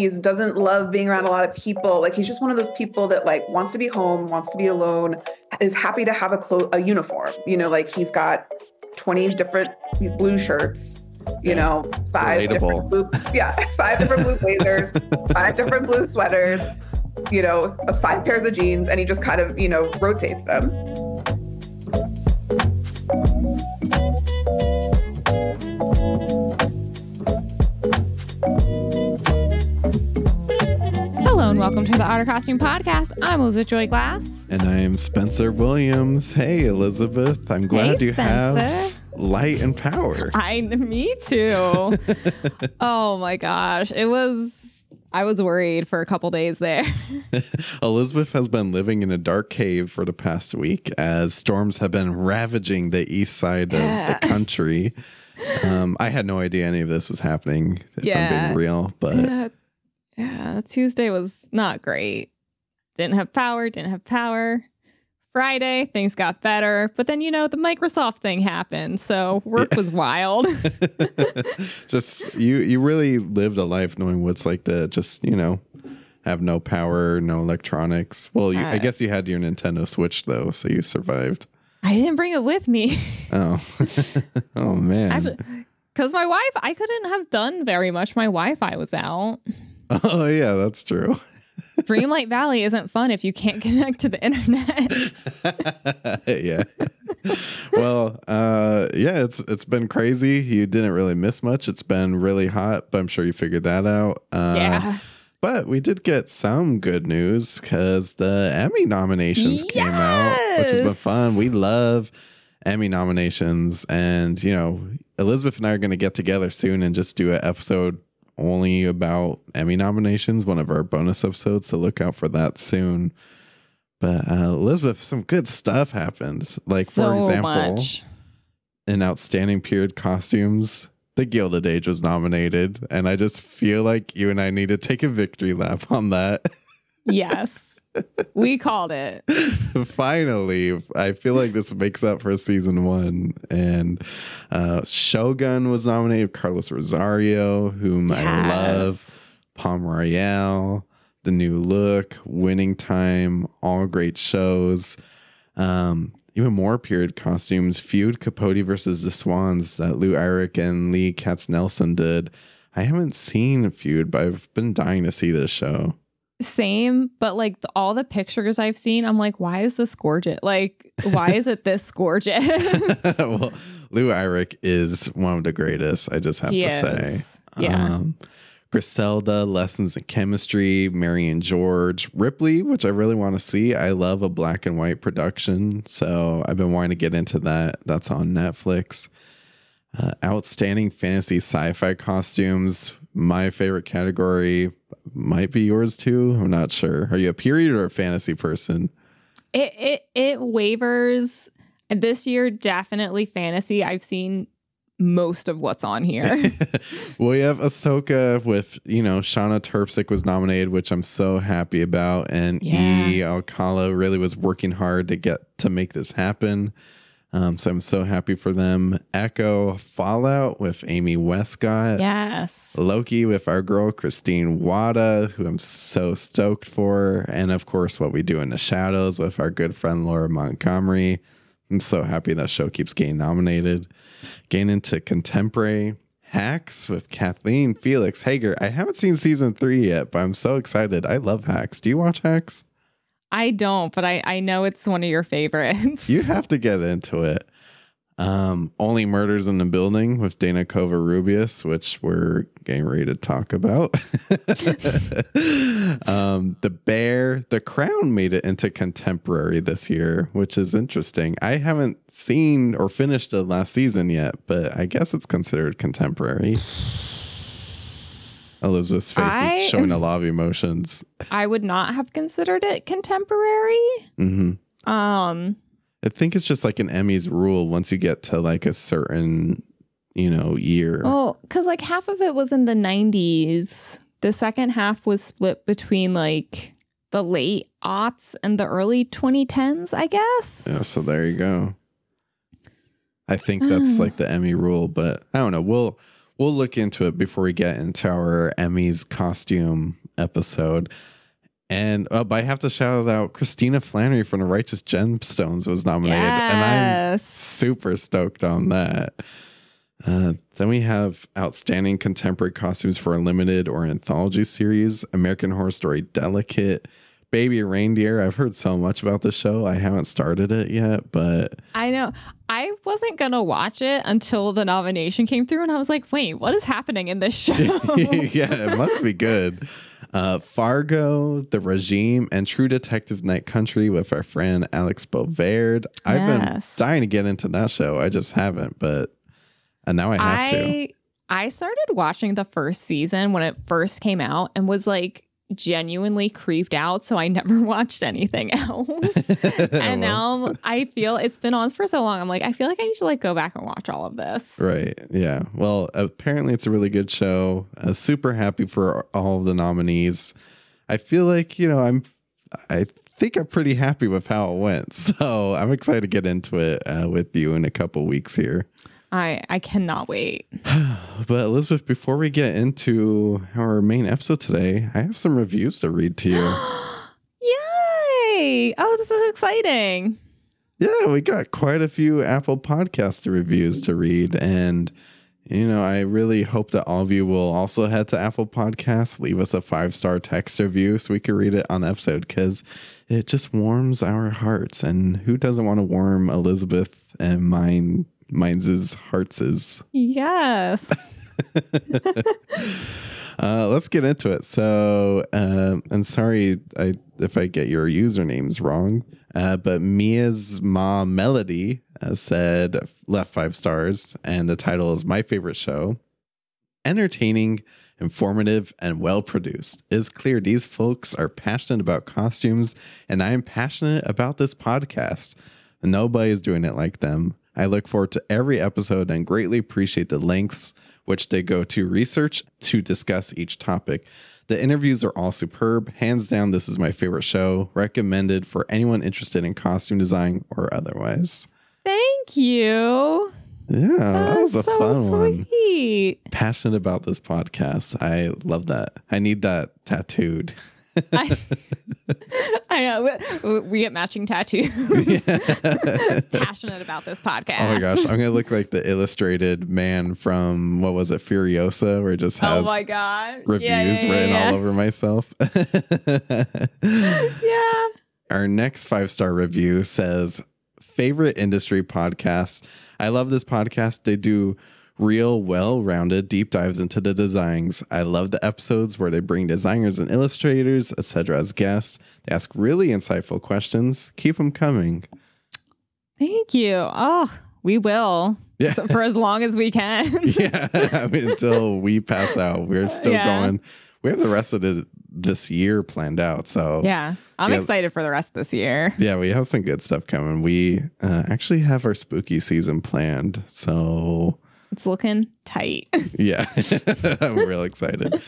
he doesn't love being around a lot of people. Like he's just one of those people that like wants to be home, wants to be alone, is happy to have a clo- a uniform. You know, like he's got 20 different blue shirts, you know, five Relatable. different blue yeah, five different blue blazers, five different blue sweaters, you know, five pairs of jeans and he just kind of, you know, rotates them. Welcome to the Art of Costume Podcast. I'm Elizabeth Joy Glass. And I'm Spencer Williams. Hey, Elizabeth. I'm glad hey, you Spencer. have light and power. I, me too. oh my gosh, it was. I was worried for a couple days there. Elizabeth has been living in a dark cave for the past week as storms have been ravaging the east side of the country. Um, I had no idea any of this was happening, if I'm Yeah. being real. But yeah, yeah, Tuesday was not great. Didn't have power. Didn't have power. Friday things got better, but then you know the Microsoft thing happened, so work was wild. just you you really lived a life knowing what's like to just, you know, have no power, no electronics. Well, you, I Uh, guess you had your Nintendo Switch though, so you survived. I didn't bring it with me. Oh. oh man. Because my wife, I couldn't have done very much. My Wi-Fi was out. Oh yeah, that's true. Dreamlight Valley isn't fun if you can't connect to the internet. yeah. well, uh yeah, it's it's been crazy. You didn't really miss much. It's been really hot, but I'm sure you figured that out. Uh yeah. But we did get some good news because the Emmy nominations came out, which has been fun. We love Emmy nominations. And, you know, Elizabeth and I are going to get together soon and just do an episode only about Emmy nominations, one of our bonus episodes. So look out for that soon. But uh, Elizabeth, some good stuff happened. Like, so for example, much. in outstanding period costumes the gilded age was nominated and i just feel like you and i need to take a victory lap on that Yes. We called it. finally i feel like this makes up for season one and uh shogun was nominated carlos rosario whom i love Yes. palm royale the new look winning time all great shows um even more period costumes feud capote versus the swans that lou Eyrich and leah katznelson did i haven't seen a feud but i've been dying to see this show Same, but like the, all the pictures I've seen, I'm like, why is this gorgeous? Like, why is it this gorgeous? well lou Eyrich is one of the greatest i just have He to say is. Yeah. Um, Griselda, Lessons in Chemistry, Mary & George, Ripley, which I really want to see. I love a black and white production, so I've been wanting to get into that. That's on Netflix. Uh, outstanding fantasy sci-fi costumes. My favorite category might be yours too. I'm not sure. Are you a period or a fantasy person? it it it wavers. This year, definitely fantasy. I've seen most of what's on here. well, we have Ahsoka with, you know, Shawna Trpcic was nominated, which I'm so happy about. And Yeah. E. Alcala really was working hard to get to make this happen. Um, so I'm so happy for them. Echo Fallout with Amy Westcott. yes. Loki with our girl Christine Wada, who I'm so stoked for. And of course, What We Do in the Shadows with our good friend Laura Montgomery. I'm so happy that show keeps getting nominated. Getting into contemporary Hacks with Kathleen Felix Hager. I haven't seen season three yet, but I'm so excited. I love Hacks. Do you watch Hacks? I don't, but I I know it's one of your favorites. You have to get into it. Um, Only Murders in the Building with Dana Kova Covarrubias, which we're getting ready to talk about. um, the Bear, The Crown made it into contemporary this year, which is interesting. I haven't seen or finished the last season yet, but I guess it's considered contemporary. Elizabeth's face I- is showing a lot of emotions. I would not have considered it contemporary. hmm Um, I think it's just like an Emmys rule. Once you get to like a certain, you know, year. well, because like half of it was in the '90s. The second half was split between like the late aughts and the early 2010s, I guess. Yeah, so there you go. I think that's like the Emmy rule, but I don't know. We'll we'll look into it before we get into our Emmys costume episode. And uh, but I have to shout out Christina Flannery from the Righteous Gemstones was nominated, and I'm super stoked on that. Uh, then we have outstanding contemporary costumes for a limited or anthology series, American Horror Story Delicate, Baby Reindeer. I've heard so much about the show. I haven't started it yet, but I know. I wasn't gonna watch it until the nomination came through, and I was like, "Wait, what is happening in this show?" yeah, it must be good. Uh, Fargo, The Regime, and True Detective Night Country with our friend Alex Bovaird. I've Yes. been dying to get into that show. I just haven't, but and now I have to. I I started watching the first season when it first came out and was like genuinely creeped out, so I never watched anything else. and now I feel it's been on for so long. I'm like, I feel like I need to like go back and watch all of this. Right. Yeah. Well, apparently it's a really good show. Uh, super happy for all of the nominees. I feel like, you know, I'm, I think I'm pretty happy with how it went. So I'm excited to get into it uh, with you in a couple weeks here. I I cannot wait. But Elizabeth, before we get into our main episode today, I have some reviews to read to you. Yay! Oh, this is exciting. Yeah, we got quite a few Apple Podcast reviews to read. And, you know, I really hope that all of you will also head to Apple Podcasts, leave us a five star text review so we can read it on the episode because it just warms our hearts. And who doesn't want to warm Elizabeth and mine, mine's hearts? Yes. Uh, let's get into it. So, uh, and sorry I, if I get your usernames wrong, uh, but Mia's Ma Melody uh, said left five stars, and the title is my favorite show. Entertaining, informative, and well produced. It is clear these folks are passionate about costumes, and I am passionate about this podcast. Nobody is doing it like them. I look forward to every episode and greatly appreciate the lengths which they go to research to discuss each topic. The interviews are all superb. Hands down, this is my favorite show. Recommended for anyone interested in costume design or otherwise. Thank you. Yeah, that was a so fun one. Passionate about this podcast. I love that. I need that tattooed. I, I know. We, get matching tattoos. Passionate about this podcast. Oh my gosh, I'm gonna look like the illustrated man from what was it, Furiosa, where it just oh has Oh my god. reviews Yeah, yeah, written all over myself. Yeah. Our next five star review says, favorite industry podcast. I love this podcast. They do real, well rounded deep dives into the designs. I love the episodes where they bring designers and illustrators, etc., as guests. They ask really insightful questions. Keep them coming. Thank you. Oh, we will. Yeah. So for as long as we can. yeah. I mean, until we pass out, we're still Yeah. going. We have the rest of the, this year planned out. So, yeah. I'm Yeah. excited for the rest of this year. Yeah, we have some good stuff coming. We uh, actually have our spooky season planned. So, It's looking tight. yeah, I'm real excited.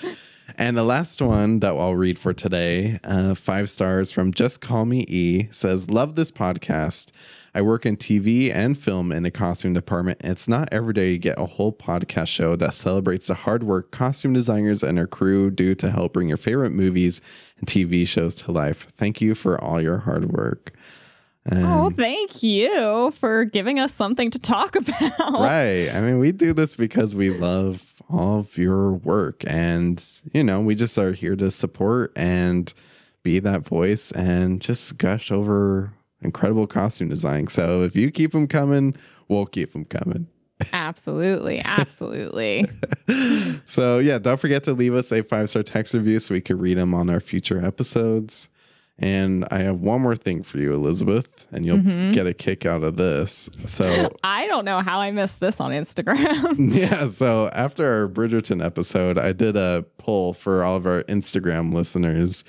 And the last one that I'll read for today, uh, five stars from Just Call Me E, says, Love this podcast. I work in TV and film in the costume department. It's not every day you get a whole podcast show that celebrates the hard work costume designers and their crew do to help bring your favorite movies and TV shows to life. Thank you for all your hard work. Oh, and- oh, thank you for giving us something to talk about. right. I mean, we do this because we love all of your work. And, you know, we just are here to support and be that voice and just gush over incredible costume design. So if you keep them coming, we'll keep them coming. Absolutely. Absolutely. So, yeah, don't forget to leave us a five star text review so we can read them on our future episodes. And I have one more thing for you, Elizabeth, and you'll Mhm. get a kick out of this. So, I don't know how I missed this on Instagram. Yeah, so after our Bridgerton episode, I did a poll for all of our Instagram listeners.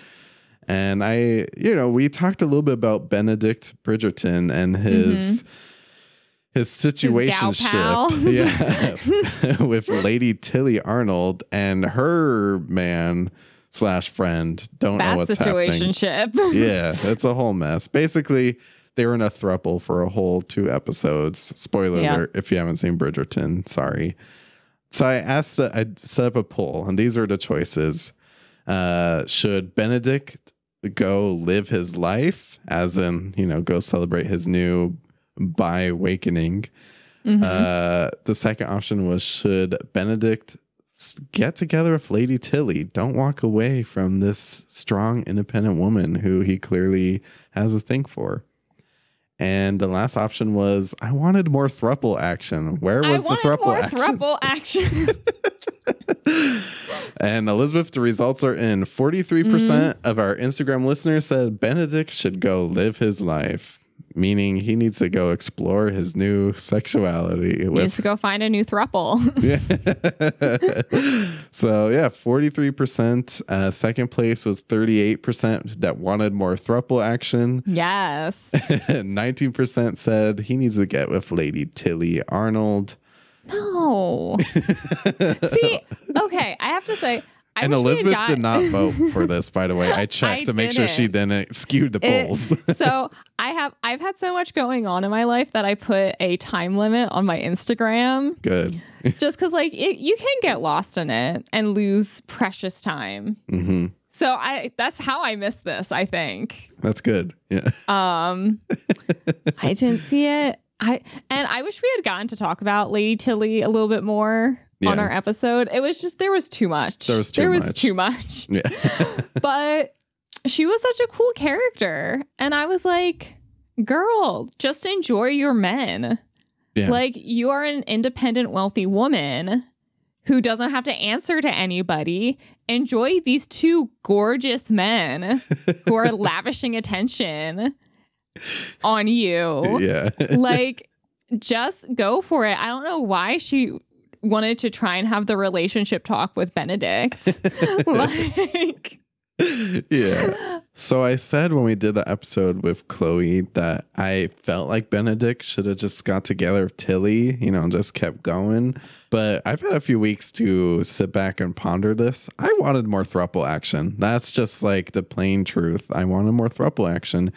And I, you know, we talked a little bit about Benedict Bridgerton and his his situation pal. yeah, with Lady Tilley Arnold and her man slash friend. Don't know Bad what's happening situationship. yeah, it's a whole mess. Basically, they were in a thruple for a whole two episodes. Spoiler Yeah. alert if you haven't seen Bridgerton, sorry. So I asked, I set up a poll, and these are the choices. Uh, should Benedict go live his life, as in, you know, go celebrate his new bi awakening? Mhm. Uh, the second option was should Benedict get together with Lady Tilley? Don't walk away from this strong, independent woman who he clearly has a thing for. And the last option was I wanted more thruple action. Where I was the thruple more action? thruple action. and Elizabeth, the results are in. 43% Mm-hmm. of our Instagram listeners said Benedict should go live his life, meaning he needs to go explore his new sexuality He Needs to go find a new thruple. yeah. so yeah, 43%. Uh, second place was 38% that wanted more thruple action. yes. 19% said he needs to get with Lady Tilley Arnold. No. See, okay, I have to say, I and wish we had Elizabeth got- did not vote for this, by the way. I checked I to make sure she didn't skew the It- polls. so I have I've had so much going on in my life that I put a time limit on my Instagram Good. just because like it, you can get lost in it and lose precious time. hmm So I that's how I missed this. I think. That's good. Yeah. Um, I didn't see it. I and I wish we had gotten to talk about Lady Tilley a little bit more on our episode. It was just there was too much. There was too there was much. too much. Yeah. but she was such a cool character, and I was like, "Girl, just enjoy your men. yeah. Like you are an independent, wealthy woman." Who doesn't have to answer to anybody? Enjoy these two gorgeous men who are lavishing attention on you. yeah. Like, just go for it. I don't know why she wanted to try and have the relationship talk with Benedict. like, yeah. So I said when we did the episode with Chloe that I felt like Benedict should have just got together with Tilley, you know, and just kept going. But I've had a few weeks to sit back and ponder this. I wanted more thruple action. That's just like the plain truth. I wanted more thruple action.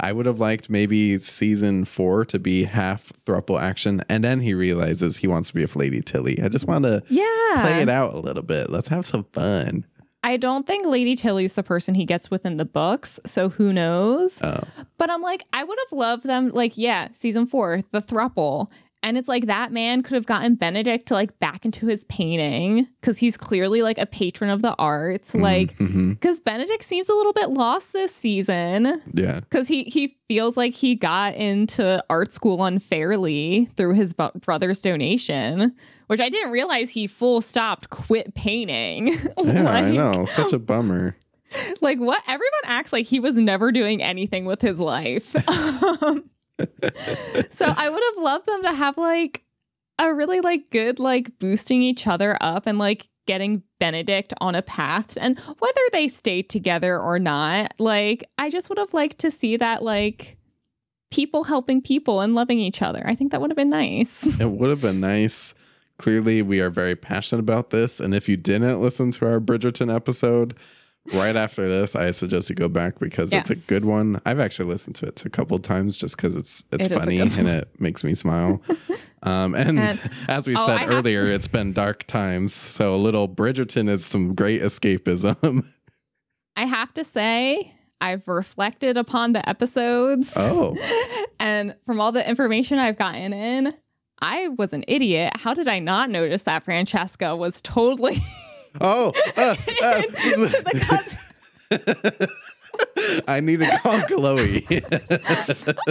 I would have liked maybe season four to be half thruple action, and then he realizes he wants to be with Lady Tilley. I just want to yeah. play it out a little bit. Let's have some fun. I don't think Lady Tilley's the person he gets within the books, so who knows? Oh, But I'm like, I would have loved them, like, yeah, season four, the thruple. And it's like that man could have gotten Benedict to like back into his painting because he's clearly like a patron of the arts. Like, mhm. because Benedict seems a little bit lost this season yeah. because he he feels like he got into art school unfairly through his bu- brother's donation, which I didn't realize he full stopped quit painting. Yeah, I know. Such a bummer. like what everyone acts like he was never doing anything with his life um, so i would have loved them to have like a really like good like boosting each other up and like getting benedict on a path and whether they stayed together or not like i just would have liked to see that like people helping people and loving each other i think that would have been nice It would have been nice. Clearly, we are very passionate about this. And if you didn't listen to our Bridgerton episode right after this, I suggest you go back because it's a good one. I've actually listened to it a couple of times just because it's it's It funny and it makes me smile. Um, and, And- as we oh, I said have- earlier, it's been dark times. So a little Bridgerton is some great escapism. i have to say i've reflected upon the episodes oh, and from all the information I've gotten in, I was an idiot. How did I not notice that Francesca was totally oh, uh, uh, into the cousin? I need to call Chloe.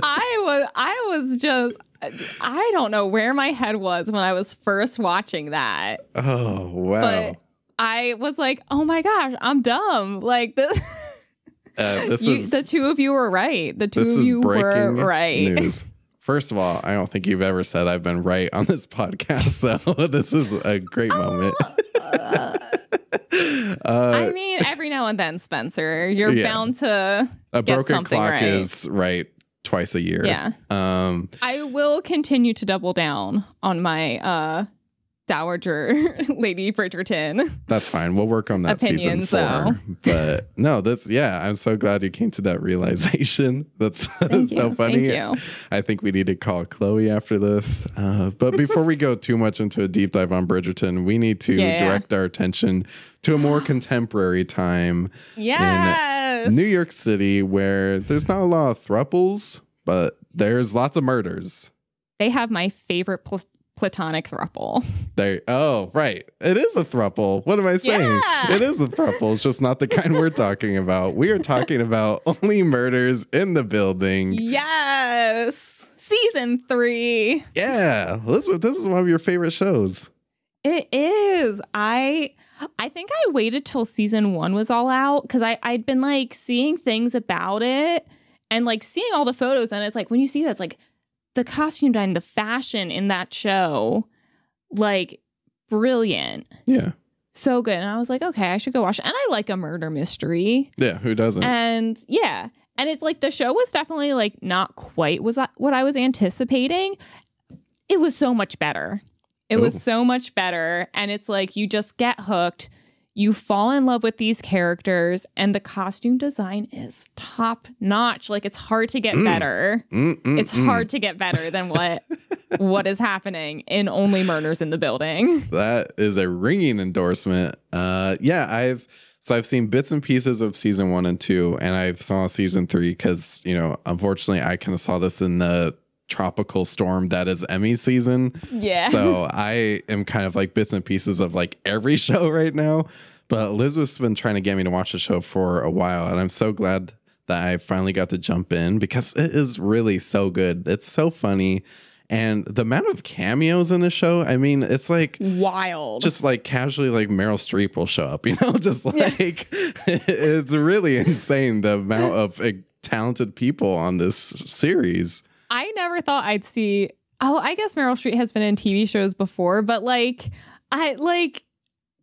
I was I was just I don't know where my head was when I was first watching that. oh, wow. But I was like, "Oh my gosh, I'm dumb." Like the Uh, this you, is the two of you were right. The two of you were right. news. First of all, I don't think you've ever said I've been right on this podcast, so this is a great moment. I uh, mean, every now and then, Spencer, you're Yeah. bound to a get broken something clock right. is right twice a year. Yeah. Um, I will continue to double down on my uh Dowager Lady Bridgerton. That's fine. We'll work on that season four. though. But no, that's yeah. I'm so glad you came to that realization. That's so you. funny. Thank you. I think we need to call Chloe after this. Uh, but before we go too much into a deep dive on Bridgerton, we need to Yeah. direct our attention to a more contemporary time, Yes. New York City, where there's not a lot of thruples, but there's lots of murders. They have my favorite pl- platonic thruple. They oh right, it is a thruple. What am I saying? Yeah. It is a thruple. It's just not the kind we're talking about. We are talking about only murders in the building. Yes. Season three. Yeah, Elizabeth, this is one of your favorite shows. It is. I I think I waited till season one was all out because I I'd been like seeing things about it and like seeing all the photos and it's like when you see that it's like the costume design, the fashion in that show, like brilliant, Yeah, so good. And I was like, okay, I should go watch. it. And I like a murder mystery, yeah. Who doesn't? and yeah, and it's like the show was definitely like not quite was what I was anticipating. It was so much better. It was oh. so much better. And it's like you just get hooked. You fall in love with these characters, and the costume design is top notch. Like it's hard to get Mm. better. Mm, mm, It's mm. hard to get better than what what is happening in Only Murders in the Building. That is a ringing endorsement. Uh, yeah, I've so I've seen bits and pieces of season one and two, and I've saw season three because you know, unfortunately, I kind of saw this in the tropical storm that is Emmy season. Yeah. So I am kind of like bits and pieces of like every show right now. But Elizabeth's been trying to get me to watch the show for a while, and I'm so glad that I finally got to jump in because it is really so good. It's so funny. And the amount of cameos in the show, I mean, it's like Wild. just like casually like Meryl Streep will show up, you know, just Yeah. like it's really insane the amount of like, talented people on this series. I never thought I'd see. Oh, I guess Meryl Streep has been in TV shows before, but like, I like,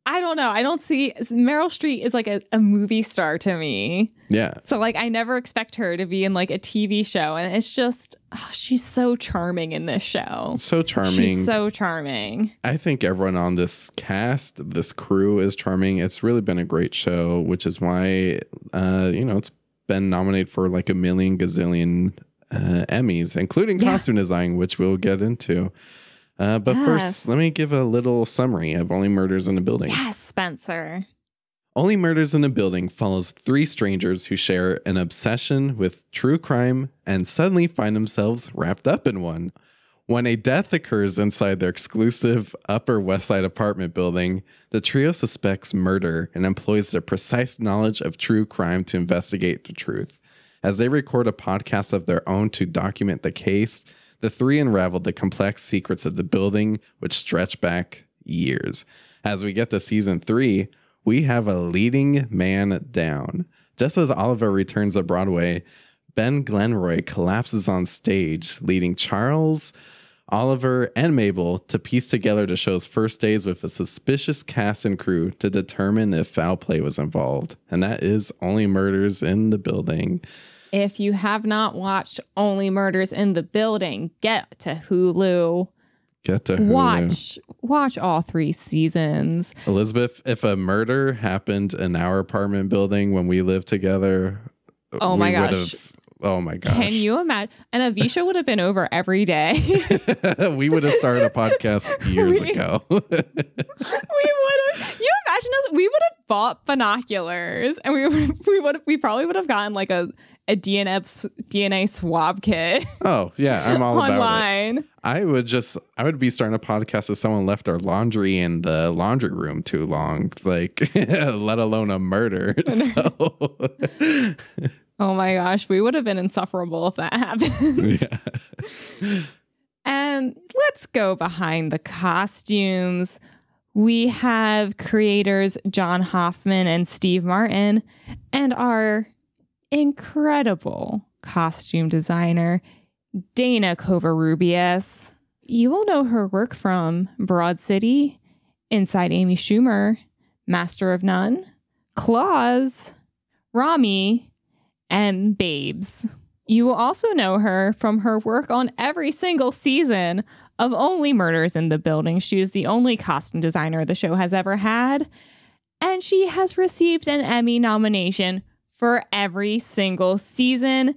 I don't know. I don't see Meryl Streep is like a, a movie star to me. Yeah. So like, I never expect her to be in like a TV show, and it's just oh, she's so charming in this show. So charming. She's so charming. I think everyone on this cast, this crew is charming. It's really been a great show, which is why, uh, you know, it's been nominated for like a million gazillion uh, Emmys, including Yeah. costume design, which we'll get into. Uh, but Yes. first, let me give a little summary of Only Murders in a Building. Yes, Spencer. Only Murders in a Building follows three strangers who share an obsession with true crime and suddenly find themselves wrapped up in one. When a death occurs inside their exclusive Upper West Side apartment building, the trio suspects murder and employs their precise knowledge of true crime to investigate the truth. As they record a podcast of their own to document the case, the three unravel the complex secrets of the building, which stretch back years. As we get to season three, we have a leading man down. Just as Oliver returns to Broadway, Ben Glenroy collapses on stage, leading Charles, Oliver, and Mabel to piece together the show's first days with a suspicious cast and crew to determine if foul play was involved. And that is only murders in the building. If you have not watched Only Murders in the Building, get to Hulu. Get to Hulu. Watch watch all three seasons. Elizabeth, if a murder happened in our apartment building when we lived together, Oh my we would gosh. have- oh my gosh. Can you imagine? And Avisha would have been over every day. we would have started a podcast years We- ago. we would have. You imagine us? We would have bought binoculars, and we would. We would. We probably would have gotten like a a DNA DNA swab kit oh yeah, I'm all about it. online. I would just I would be starting a podcast if someone left their laundry in the laundry room too long, like let alone a murder. So Oh my gosh, we would have been insufferable if that happened. yeah. And let's go behind the costumes. We have creators John Hoffman and Steve Martin, and our incredible costume designer, Dana Covarrubias. You will know her work from Broad City, Inside Amy Schumer, Master of None, Claus, Ramy, and Babes. You will also know her from her work on every single season of Only Murders in the Building. She is the only costume designer the show has ever had. And she has received an Emmy nomination for every single season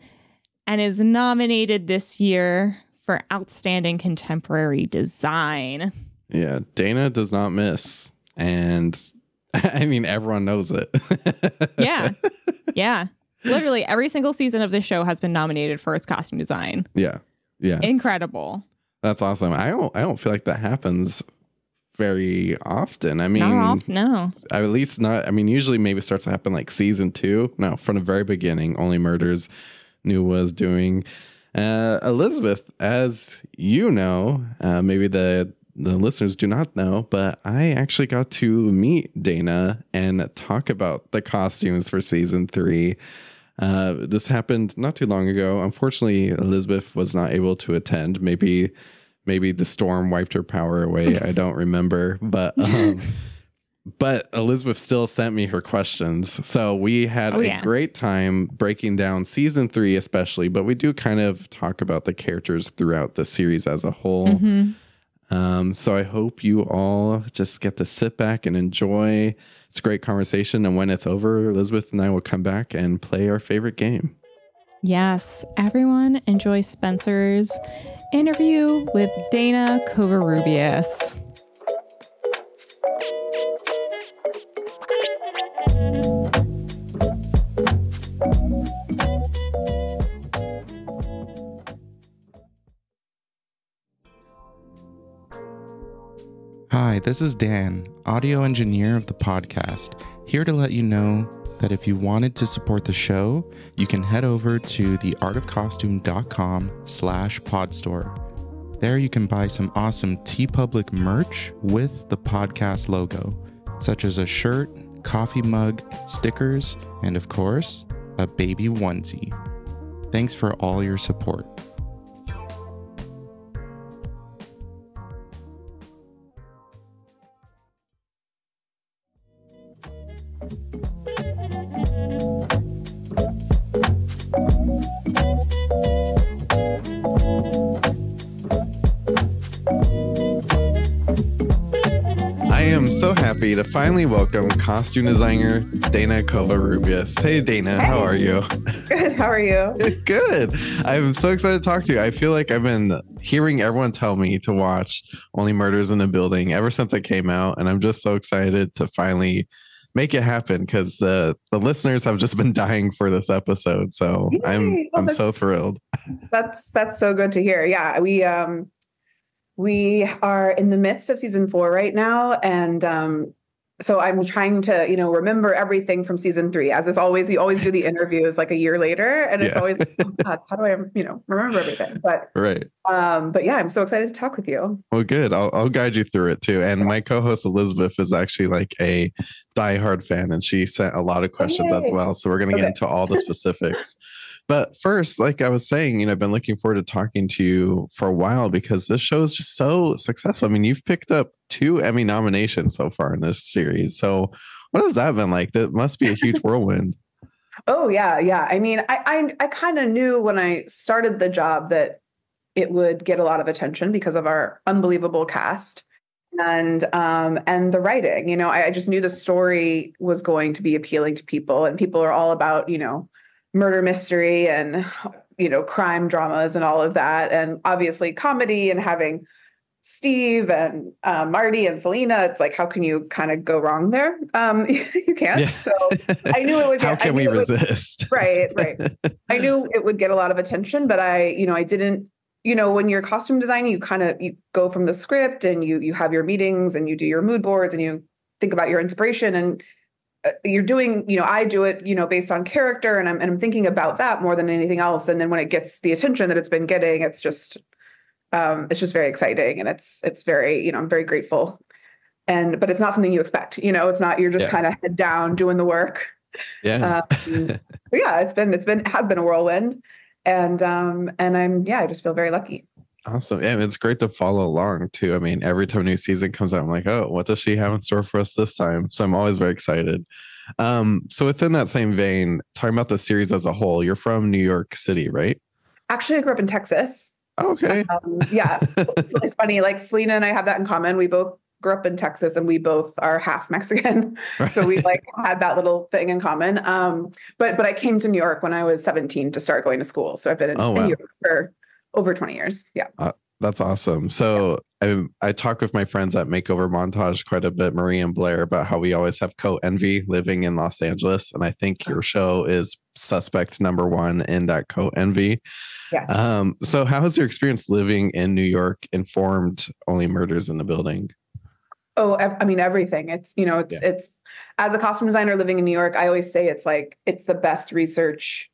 and is nominated this year for Outstanding Contemporary Design. Yeah, Dana does not miss. And I mean, everyone knows it. yeah. Yeah. Literally every single season of this show has been nominated for its costume design. Yeah. Yeah. Incredible. That's awesome. I don't I don't feel like that happens very often. I mean, off, no. at least not. I mean, usually maybe it starts to happen like season two. No, from the very beginning, Only Murders knew was doing. Uh, Elizabeth, as you know, uh, maybe the the listeners do not know, but I actually got to meet Dana and talk about the costumes for season three. Uh, this happened not too long ago. Unfortunately, Elizabeth was not able to attend. Maybe, maybe the storm wiped her power away. I don't remember, but um, but Elizabeth still sent me her questions. So we had Oh, a yeah. great time breaking down season three, especially. But we do kind of talk about the characters throughout the series as a whole. Mhm. Um, so I hope you all just get to sit back and enjoy. It's a great conversation. And when it's over, Elizabeth and I will come back and play our favorite game. Yes, everyone enjoy Spencer's interview with Dana Covarrubias. Hi, this is Dan, audio engineer of the podcast, here to let you know that if you wanted to support the show, you can head over to theartofcostume.com slash podstore. There you can buy some awesome TeePublic merch with the podcast logo, such as a shirt, coffee mug, stickers, and of course, a baby onesie. Thanks for all your support. Happy to finally welcome costume designer Dana Covarrubias. Hey, Dana, how are you? Good. How are you? Good. I'm so excited to talk to you. I feel like I've been hearing everyone tell me to watch Only Murders in the Building ever since it came out, and I'm just so excited to finally make it happen because the the listeners have just been dying for this episode. So I'm Yay. Oh, I'm so thrilled. That's that's so good to hear. Yeah, we um we are in the midst of season four right now, and um so I'm trying to you know remember everything from season three. As is always, we always do the interviews like a year later, and it's Yeah. always like, oh God, how do I you know remember everything? But Right. um but yeah, I'm so excited to talk with you. Well, good. I'll, I'll guide you through it too. And my co-host Elizabeth is actually like a diehard fan, and she sent a lot of questions as well. So we're gonna get into all the specifics. but first, like I was saying, you know, I've been looking forward to talking to you for a while because this show is just so successful. I mean, you've picked up two Emmy nominations so far in this series. So what has that been like? That must be a huge whirlwind. Oh yeah, yeah. I mean, I I, I kind of knew when I started the job that it would get a lot of attention because of our unbelievable cast and um and the writing. You know, I, I just knew the story was going to be appealing to people, and people are all about you know murder mystery and you know crime dramas and all of that, and obviously comedy and having Steve and uh, Marty and Selena. It's like how can you kind of go wrong there? Um, you can't. Yeah. So I knew it would. How Get, I can we it would- resist? right right i knew it would get a lot of attention but i you know i didn't you know when you're costume designing you kind of you go from the script and you you have your meetings and you do your mood boards and you think about your inspiration and you're doing you know i do it you know based on character and I'm, and I'm thinking about that more than anything else and then when it gets the attention that it's been getting it's just um it's just very exciting and it's it's very you know i'm very grateful and but it's not something you expect you know it's not you're just Yeah. kind of head down doing the work Yeah. um, yeah, it's been it's been has been a whirlwind, and um and I'm yeah, I just feel very lucky. Awesome. Yeah, it's great to follow along too. I mean, every time a new season comes out, I'm like, oh, what does she have in store for us this time? So I'm always very excited. Um, so within that same vein, talking about the series as a whole, you're from New York City, right? Actually, I grew up in Texas. Okay. Um, yeah, it's, it's funny. Like Selena and I have that in common. We both grew up in Texas, and we both are half Mexican, so we like had that little thing in common. Um, but but I came to New York when I was 17 to start going to school. So I've been in, Oh, in. New York for over 20 years. Yeah. That's awesome. So I I talk with my friends at Makeover Montage quite a bit, Marie and Blair, about how we always have co envy living in Los Angeles, and I think your show is suspect number one in that co envy. Yeah. Um. So how has your experience living in New York informed only murders in the building? Oh, I mean everything. It's you know, it's Yeah. it's as a costume designer living in New York, I always say it's like it's the best research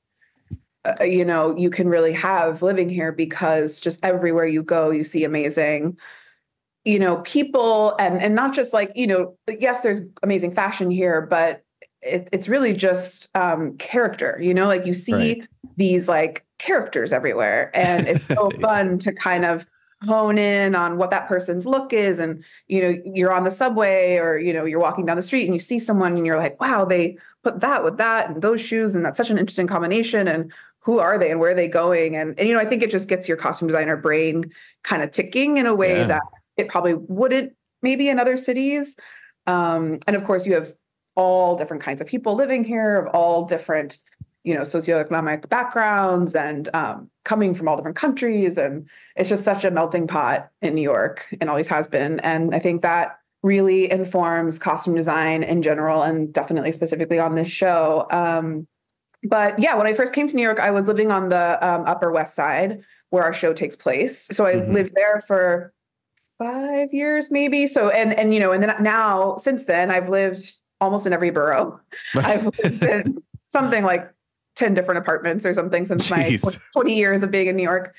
uh, you know, you can really have living here because just everywhere you go, you see amazing you know, people and and not just like, you know, yes, there's amazing fashion here, but it, it's really just um character, you know, like you see these like characters everywhere and it's so Yeah. fun to kind of hone in on what that person's look is and you know you're on the subway or you know you're walking down the street and you see someone and you're like wow they put that with that and those shoes and that's such an interesting combination and who are they and where are they going? And, and you know i think it just gets your costume designer brain kind of ticking in a way Yeah. that it probably wouldn't maybe in other cities. Um, and of course you have all different kinds of people living here of all different you know socioeconomic backgrounds and um, coming from all different countries. And it's just such a melting pot in new york and always has been. And i think that really informs costume design in general and definitely specifically on this show. Um, but yeah when i first came to new york i was living on the um, upper west side where our show takes place so i Mhm. lived there for five years maybe so and and you know and then now since then i've lived almost in every borough I've lived in something like 10 different apartments or something since my 20 years of being in New York.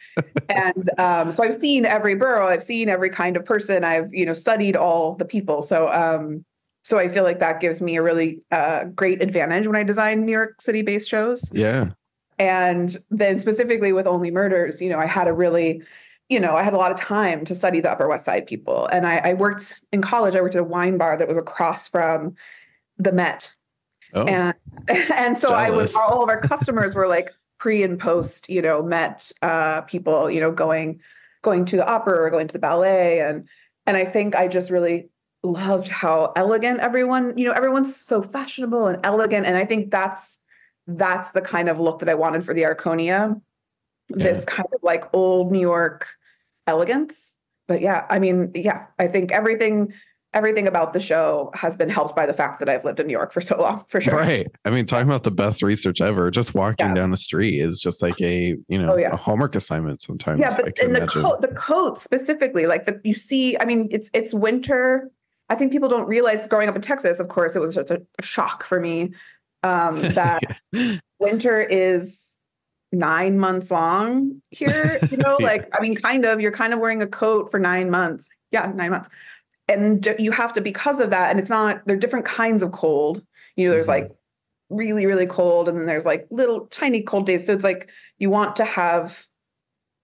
And um, so I've seen every borough, I've seen every kind of person, I've, you know, studied all the people. So um, so I feel like that gives me a really uh, great advantage when I design New York City based shows. Yeah. And then specifically with Only Murders, you know, I had a really, you know, I had a lot of time to study the Upper West Side people. And I, I worked in college, I worked at a wine bar that was across from the Met. Oh. And and so I was all of our customers were like pre and post, you know, Met uh, people, you know, going going to the opera or going to the ballet. And and I think I just really loved how elegant everyone, you know, everyone's so fashionable and elegant. And I think that's that's the kind of look that I wanted for the Arconia. This kind of like old New York elegance. But yeah, I mean, yeah, I think everything everything about the show has been helped by the fact that I've lived in New York for so long, for sure. Right. I mean, talking about the best research ever, just walking Yeah. down the street is just like a, you know, Oh, yeah. a homework assignment sometimes. Yeah, but in the imagine. coat, the coat specifically, like the you see, I mean, it's it's winter. I think people don't realize growing up in Texas, of course, it was just a, a shock for me um, that winter is nine months long here. You know, Yeah. like I mean, kind of. You're kind of wearing a coat for nine months. Yeah, nine months, and you have to because of that. And it's not. There are different kinds of cold. You know, there's Mhm. like really really cold, and then there's like little tiny cold days. So it's like you want to have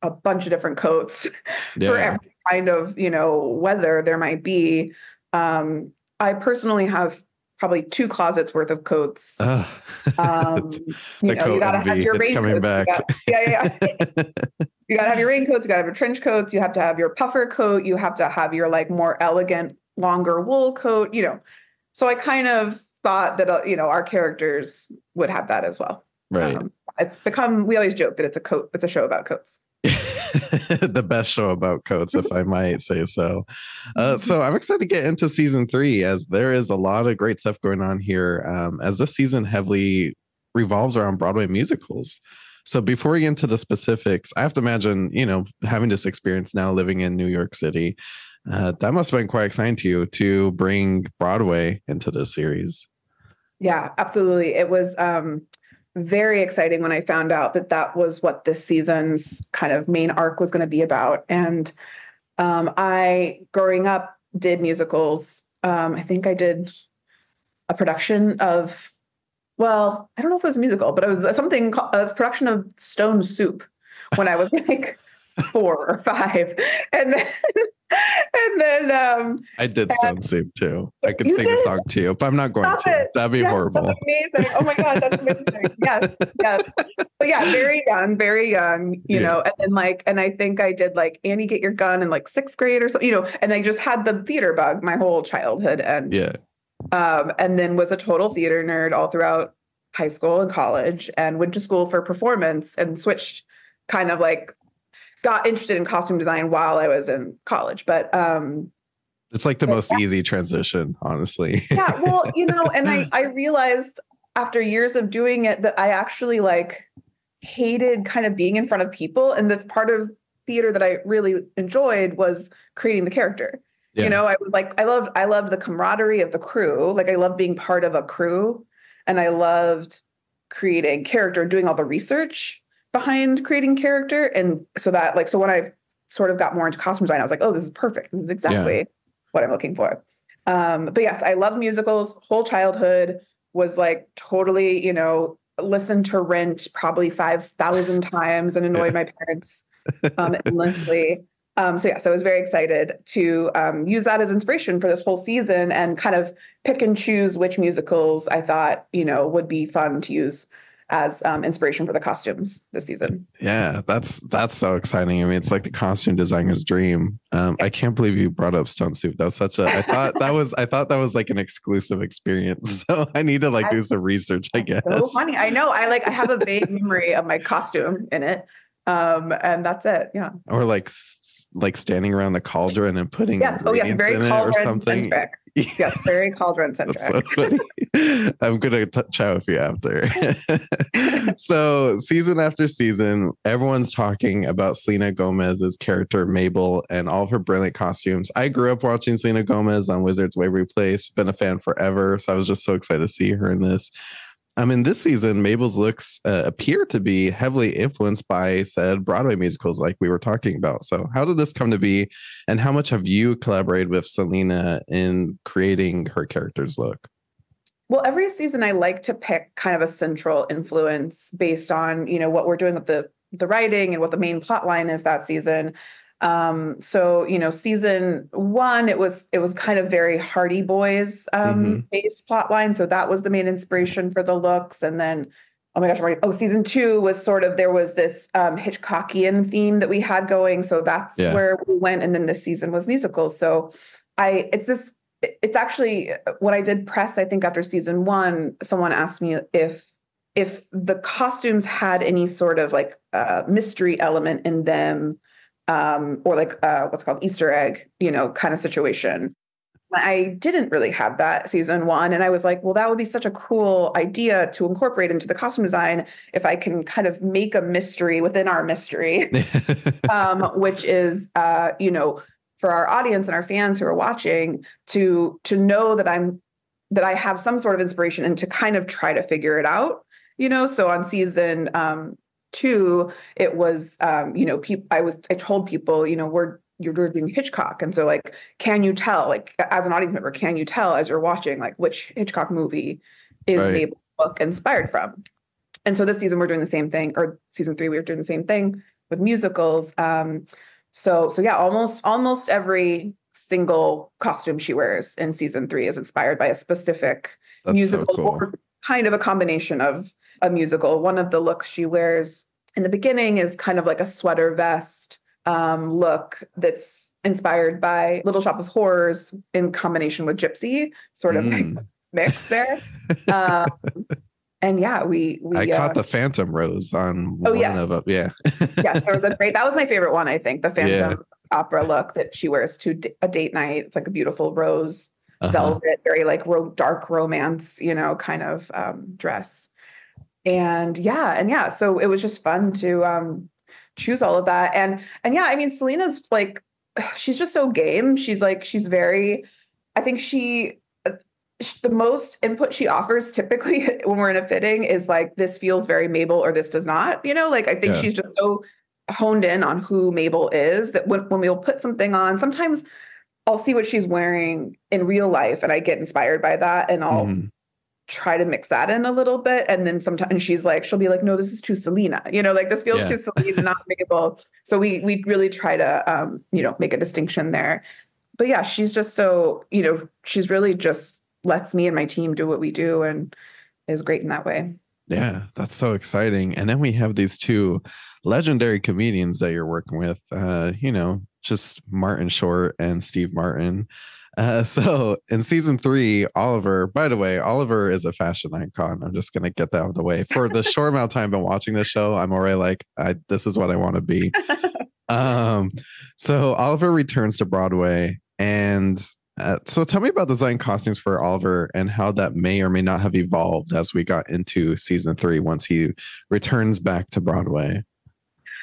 a bunch of different coats for every kind of you know weather there might be. Um, I personally have probably two closets worth of coats. Um, The you know, coat you gotta have your it's coming raincoats. back. You got- yeah, yeah, yeah. you gotta have your raincoats. You gotta have your trench coats. You have to have your puffer coat. You have to have your like more elegant, longer wool coat. You know, so I kind of thought that uh, you know our characters would have that as well. right. Um, it's become. We always joke that it's a coat. It's a show about coats. the best show about coats, if I might say so. Uh, so I'm excited to get into season three, as there is a lot of great stuff going on here. Um, as this season heavily revolves around Broadway musicals. So before we get into the specifics, I have to imagine, you know, having this experience now living in New York City, uh, that must have been quite exciting to you to bring Broadway into this series. Yeah, absolutely. It was um, very exciting when I found out that that was what this season's kind of main arc was going to be about. And um, I, growing up, did musicals. Um, I think I did a production of, well, I don't know if it was a musical, but it was something, ca- a production of Stone Soup when I was like four or five, and then and then um, I did Stone Soup too. I could sing a song to you, but I'm not going Stop to. it. That'd be yes, horrible. Amazing. Oh my god, that's amazing. yes, yes. But yeah, very young, very young, you Yeah. know. And then like, and I think I did like Annie Get Your Gun in like sixth grade or something, you know. And I just had the theater bug my whole childhood, and Yeah. um, and then was a total theater nerd all throughout high school and college and went to school for performance and switched kind of like got interested in costume design while I was in college. But um It's like the most easy transition, honestly. yeah, well, you know, and I I realized after years of doing it that I actually like hated kind of being in front of people and the part of theater that I really enjoyed was creating the character. Yeah. You know, I would like I loved I loved the camaraderie of the crew. Like I loved being part of a crew and I loved creating character, doing all the research behind creating character. And so that like so when I sort of got more into costume design, I was like, oh, this is perfect. This is exactly what I'm looking for. Um, but yes, I love musicals. Whole childhood was like totally, you know, listened to Rent probably five thousand times and annoyed my parents um, endlessly. Um, so yes, I was very excited to um, use that as inspiration for this whole season and kind of pick and choose which musicals I thought you know would be fun to use as um, inspiration for the costumes this season. Yeah, that's that's so exciting. I mean, it's like the costume designer's dream. Um, I can't believe you brought up Stone Soup. That was such a. I thought that was. I thought that was like an exclusive experience. So I need to like do some research. I guess. So funny. I know. I like. I have a vague memory of my costume in it, um, and that's it. Yeah. Or like like standing around the cauldron and putting Yes. Oh, yes. Very in it or cauldron something. centric. Yes. Very cauldron centric. So. I'm gonna t- chat with you after. so season after season, everyone's talking about Selena Gomez's character Mabel and all of her brilliant costumes. I grew up watching Selena Gomez on Wizards Waverly Place. Been a fan forever, so I was just so excited to see her in this. I mean, this season, Mabel's looks uh, appear to be heavily influenced by said Broadway musicals, like we were talking about. So, how did this come to be, and how much have you collaborated with Selena in creating her character's look? Well, every season I like to pick kind of a central influence based on, you know, what we're doing with the the writing and what the main plot line is that season. Um, so, you know, season one, it was it was kind of very Hardy Boys um Mhm. based plot line. So that was the main inspiration for the looks. And then oh my gosh, I'm already, oh, season two was sort of there was this um Hitchcockian theme that we had going. So that's Yeah. where we went. And then this season was musicals. So I it's this it's actually when I did press, I think after season one, someone asked me if if the costumes had any sort of like uh, mystery element in them, um, or like uh, what's called Easter egg, you know, kind of situation. I didn't really have that season one. And I was like, well, that would be such a cool idea to incorporate into the costume design if I can kind of make a mystery within our mystery um, which is uh, you know for our audience and our fans who are watching to to know that I'm that I have some sort of inspiration and to kind of try to figure it out. You know, so on season um, two, it was um, you know people. I was I told people you know we're you're doing Hitchcock, and so like, can you tell like as an audience member, can you tell as you're watching like which Hitchcock movie is Right. Mabel's book inspired from? And so this season we're doing the same thing, or season three we were doing the same thing with musicals. Um, so so yeah, almost almost every single costume she wears in season three is inspired by a specific That's musical so cool. or kind of a combination of a musical. One of the looks she wears in the beginning is kind of like a sweater vest um, look that's inspired by Little Shop of Horrors in combination with Gypsy, sort of like Mm. mix there. um, and yeah, we we I uh, caught the Phantom Rose on Oh, one yes. of them. Yeah. yeah, there was a great. That was my favorite one. I think the Phantom Yeah. Opera look that she wears to a date night. It's like a beautiful rose Uh-huh. velvet, very like ro- dark romance, you know, kind of um, dress. And yeah, and yeah, so it was just fun to um, choose all of that. And and yeah, I mean, Selena's like, she's just so game. She's like, she's very. I think she. uh, The most input she offers typically when we're in a fitting is like this feels very Mabel or this does not. You know, like I think Yeah. she's just so honed in on who Mabel is that when, when we'll put something on, sometimes I'll see what she's wearing in real life and I get inspired by that and I'll Mhm. try to mix that in a little bit. And then sometimes she's like, she'll be like, no, this is too Selena, you know, like this feels Yeah. too Selena, not Mabel. So we we really try to um, you know, make a distinction there. But yeah, she's just so, you know, she's really just lets me and my team do what we do and is great in that way. Yeah, that's so exciting. And then we have these two legendary comedians that you're working with. Uh, you know, just Martin Short and Steve Martin. Uh, so in season three, Oliver, by the way, Oliver is a fashion icon. I'm just gonna get that out of the way. For the short amount of time I've been watching this show, I'm already like, I this is what I want to be. Um, so Oliver returns to Broadway, and uh, so tell me about design costumes for Oliver and how that may or may not have evolved as we got into season three once he returns back to Broadway.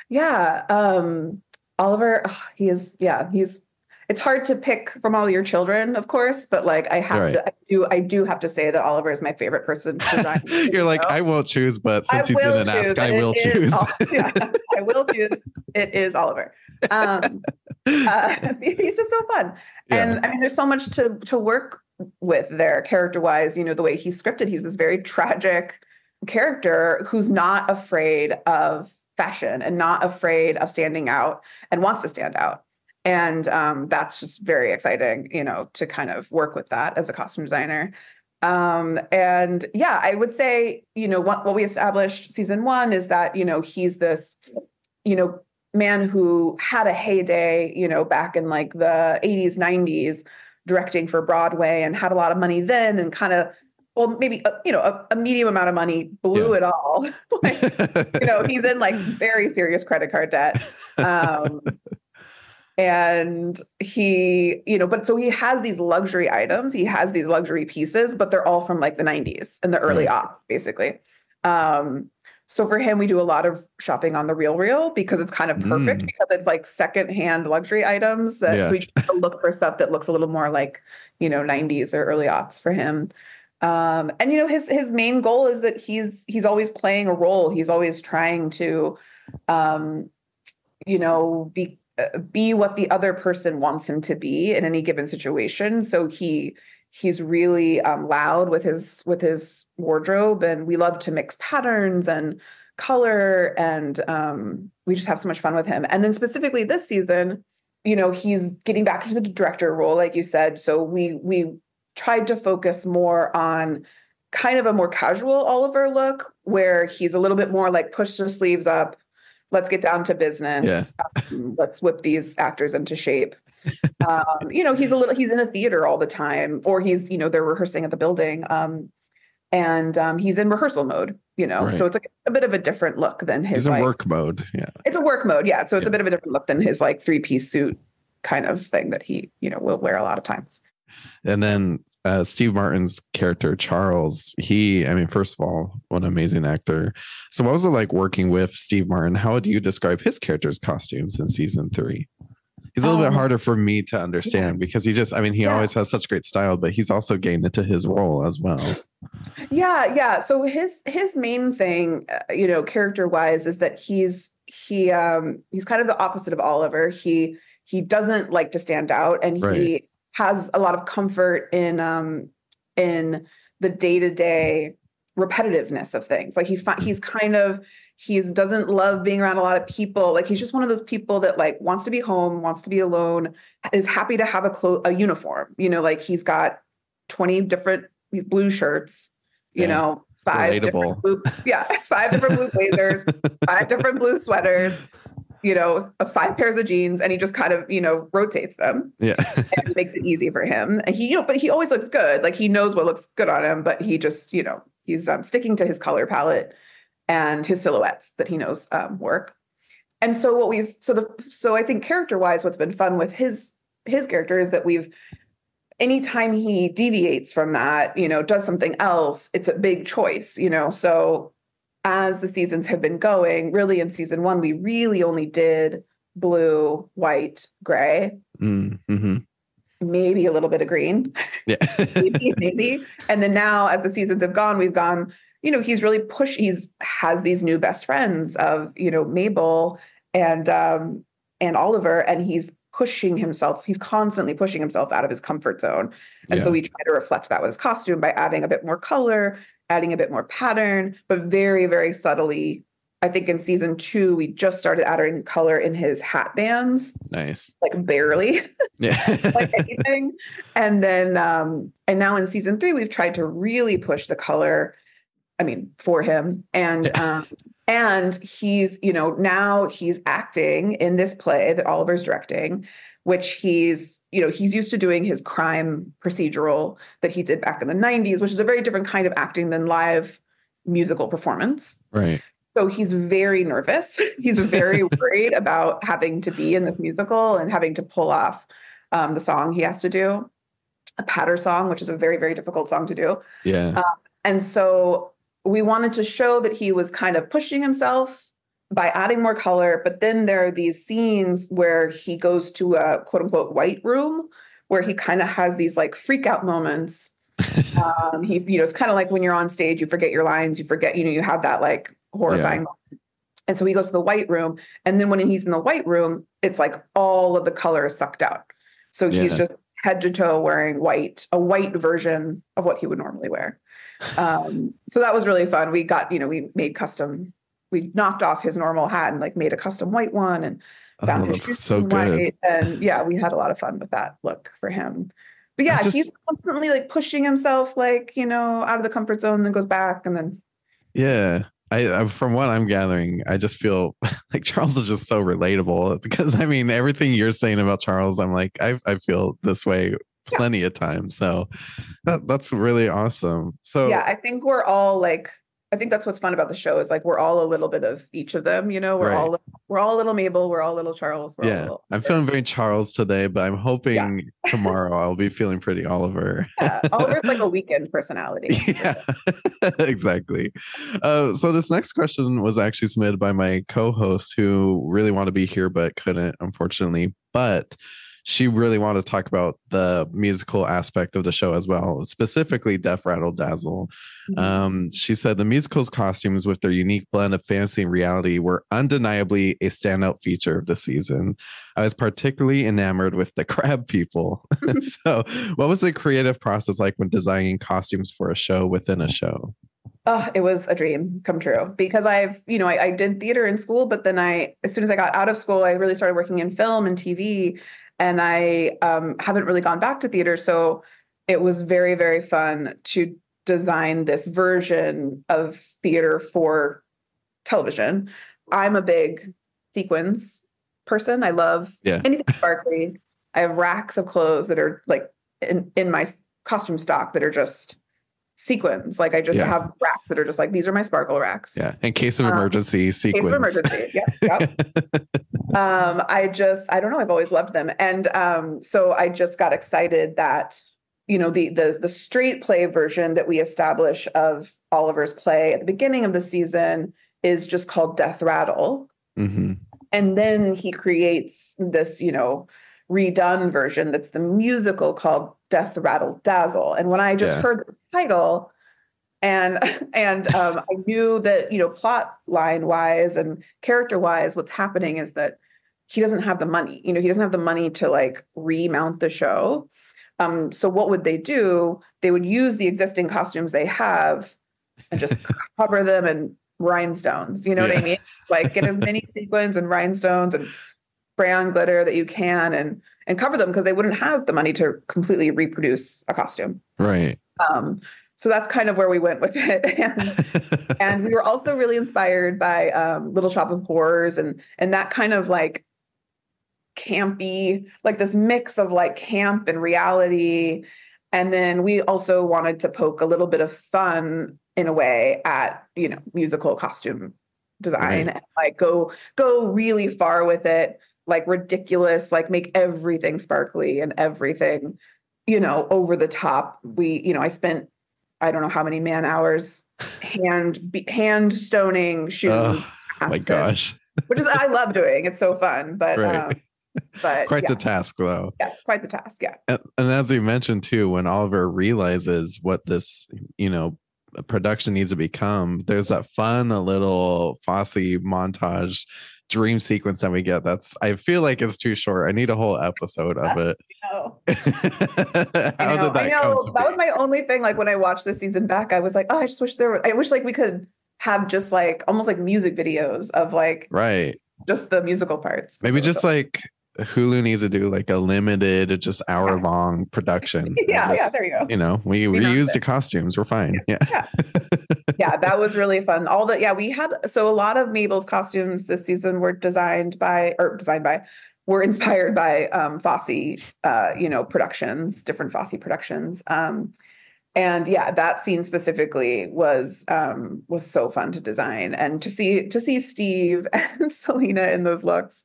Yeah. Um, Oliver, ugh, he is, yeah, he's it's hard to pick from all your children, of course, but like I have Right. to I do I do have to say that Oliver is my favorite person. You're like. I won't choose, but I since you didn't ask, I will choose. Yeah, I will choose. It is Oliver. Um, uh, he's just so fun, Yeah. and I mean, there's so much to to work with there, character wise. You know, the way he's scripted, he's this very tragic character who's not afraid of fashion and not afraid of standing out and wants to stand out. And um, that's just very exciting, you know, to kind of work with that as a costume designer. Um, and yeah, I would say, you know, what, what we established season one is that, you know, he's this, you know, man who had a heyday, you know, back in like the 80s, 90s, directing for Broadway and had a lot of money then and kind of, well, maybe, uh, you know, a, a medium amount of money, blew Yeah. it all. like, you know, he's in like very serious credit card debt. Um, and he, you know, but so he has these luxury items, he has these luxury pieces, but they're all from like the 90s and the early Right. aughts, basically. Um, so for him, we do a lot of shopping on the RealReal because it's kind of perfect Mm. because it's like secondhand luxury items. That, Yeah. So we try to look for stuff that looks a little more like, you know, 90s or early aughts for him. Um, and you know, his his main goal is that he's he's always playing a role. He's always trying to um, you know, be uh, be what the other person wants him to be in any given situation. So he he's really um, loud with his with his wardrobe, and we love to mix patterns and color, and um, we just have so much fun with him. And then specifically this season, you know, he's getting back into the director role, like you said. So we we tried to focus more on kind of a more casual Oliver look, where he's a little bit more like push the sleeves up let's get down to business. Um, let's whip these actors into shape. um, you know, he's a little he's in the theater all the time, or he's, you know, they're rehearsing at the building. Um, and um, he's in rehearsal mode, you know. Right. So it's like a bit of a different look than his in like, work mode. Yeah. it's a work mode, yeah. So it's Yeah. a bit of a different look than his like three-piece suit kind of thing that he, you know, will wear a lot of times. And then uh, Steve Martin's character, Charles, he, I mean, first of all, what an amazing actor. So, what was it like working with Steve Martin? How would you describe his character's costumes in season three? He's a little Um, bit harder for me to understand because he just, I mean, he Yeah. always has such great style, but he's also gained into his role as well. Yeah, yeah. So his his main thing, uh, you know, character wise, is that he's he um he's kind of the opposite of Oliver. He he doesn't like to stand out, and Right. he has a lot of comfort in um in the day to day repetitiveness of things. Like he fi- he's kind of he's doesn't love being around a lot of people. Like he's just one of those people that like wants to be home, wants to be alone, is happy to have a clo- a uniform. You know, like he's got twenty different blue shirts. You Yeah. know, five Relatable. different blue, yeah, five different blue blazers, five different blue sweaters. You know, five pairs of jeans, and he just kind of you know rotates them Yeah. and makes it easy for him. And he, you know, but he always looks good. Like he knows what looks good on him, but he just, you know, he's um, sticking to his color palette and his silhouettes that he knows um, work. And so what we've, so the, so I think character wise, what's been fun with his his character is that we've, anytime he deviates from that, you know, does something else, it's a big choice, you know. So as the seasons have been going, really in season one, we really only did blue, white, gray Mm, hmm maybe a little bit of green, Yeah. maybe, maybe. And then now, as the seasons have gone, we've gone. You know, he's really push. He's has these new best friends of you know Mabel and um and Oliver, and he's pushing himself. He's constantly pushing himself out of his comfort zone. And so we try to reflect that with his costume by adding a bit more color, adding a bit more pattern, but very, very subtly. I think in season two, we just started adding color in his hat bands, Nice. like barely Yeah. like anything. And then, um, and now in season three, we've tried to really push the color. I mean, for him, and um, and he's, you know, now he's acting in this play that Oliver's directing, which he's, you know, he's used to doing his crime procedural that he did back in the '90s, which is a very different kind of acting than live musical performance. right. So he's very nervous. He's very worried about having to be in this musical and having to pull off um, the song he has to do, a patter song, which is a very, very difficult song to do. Yeah. And so we wanted to show that he was kind of pushing himself by adding more color. But then there are these scenes where he goes to a quote unquote white room where he kind of has these like freak out moments. um, he, you know, it's kind of like when you're on stage, you forget your lines, you forget, you know, you have that like horrifying moment. And so he goes to the white room. And then when he's in the white room, it's like all of the color is sucked out. So he's Yeah. just head to toe wearing white, a white version of what he would normally wear. Um, so that was really fun. We got, you know, we made custom, we knocked off his normal hat and like made a custom white one and oh, found Oh, his shoes so white. And yeah, we had a lot of fun with that look for him. But yeah, just- he's constantly like pushing himself, like, you know, out of the comfort zone and goes back and then Yeah. I, I from what I'm gathering, I just feel like Charles is just so relatable because I mean everything you're saying about Charles, I'm like I I feel this way plenty of times. So that that's really awesome. So yeah, I think we're all like, I think that's what's fun about the show is like we're all a little bit of each of them. You know, we're Right. all we're all a little Mabel, we're all little Charles. We're yeah, little, I'm feeling very Charles today, but I'm hoping tomorrow I'll be feeling pretty Oliver. yeah, Oliver's like a weekend personality. yeah exactly uh, so this next question was actually submitted by my co-host who really wanted to be here but couldn't unfortunately but she really wanted to talk about the musical aspect of the show as well specifically death rattle dazzle. Mm-hmm. um, she said the musical's costumes with their unique blend of fantasy and reality were undeniably a standout feature of the season. I was particularly enamored with the crab people. So what was the creative process like when designing costumes for a show within a show? Oh, it was a dream come true because I've, you know, I, I did theater in school, but then I, as soon as I got out of school, I really started working in film and TV, and I um, haven't really gone back to theater. So it was very, very fun to design this version of theater for television. I'm a big sequins person. I love Yeah. anything sparkly. I have racks of clothes that are like in, in my costume stock that are just sequins. Like I just Yeah. have racks that are just like these are my sparkle racks. yeah in case of emergency, Um, emergency Case sequence of emergency. Yeah. Yep. um, I just I don't know. I've always loved them, and um, so I just got excited that you know the the the straight play version that we establish of Oliver's play at the beginning of the season is just called Death Rattle, Mhm. and then he creates this you know redone version that's the musical called Death Rattle Dazzle. And when I just Yeah. heard the title and and um, I knew that you know plot line wise and character wise what's happening is that he doesn't have the money. You know, he doesn't have the money to like remount the show. Um, so what would they do? They would use the existing costumes they have and just cover them in rhinestones. You know what I mean? Like get as many sequins and rhinestones and spray on glitter that you can and and cover them because they wouldn't have the money to completely reproduce a costume. right Um, so that's kind of where we went with it. And and we were also really inspired by um, Little Shop of Horrors and and that kind of like campy, like this mix of like camp and reality. And then we also wanted to poke a little bit of fun in a way at you know musical costume design Right. and like go go really far with it, like ridiculous, like make everything sparkly and everything you know over the top. We you know I spent I don't know how many man hours hand be, hand stoning shoes. oh my gosh which is I love doing. It's so fun, but Right. um, but quite yeah, the task though yes, quite the task. Yeah, and, and as you mentioned too when oliver realizes what this you know production needs to become there's that fun little fosse montage dream sequence that we get that's I feel like it's too short. I need a whole episode of it. How I know, did that I know. that be? was my only thing. Like when I watched this season back, I was like, oh, I just wish there were. I wish like we could have just like almost like music videos of like right. just the musical parts Maybe just like Hulu needs to do like a limited, just hour long production. yeah, Just, yeah. There you go. You know, we We know reuse that. the costumes. We're fine. Yeah. yeah, that was really fun. All the yeah, we had so a lot of Mabel's costumes this season were designed by or designed by were inspired by um Fosse uh, you know, productions, different Fosse productions. Um and yeah, that scene specifically was um was so fun to design and to see to see Steve and Selena in those looks,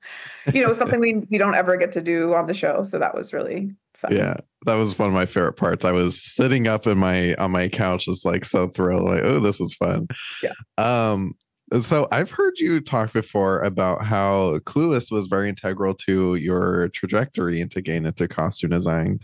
you know, something we we don't ever get to do on the show. So that was really fun. Yeah, that was one of my favorite parts. I was sitting up in my on my couch, just like so thrilled, like, oh, this is fun. Yeah. Um. So I've heard you talk before about how Clueless was very integral to your trajectory into getting into costume design.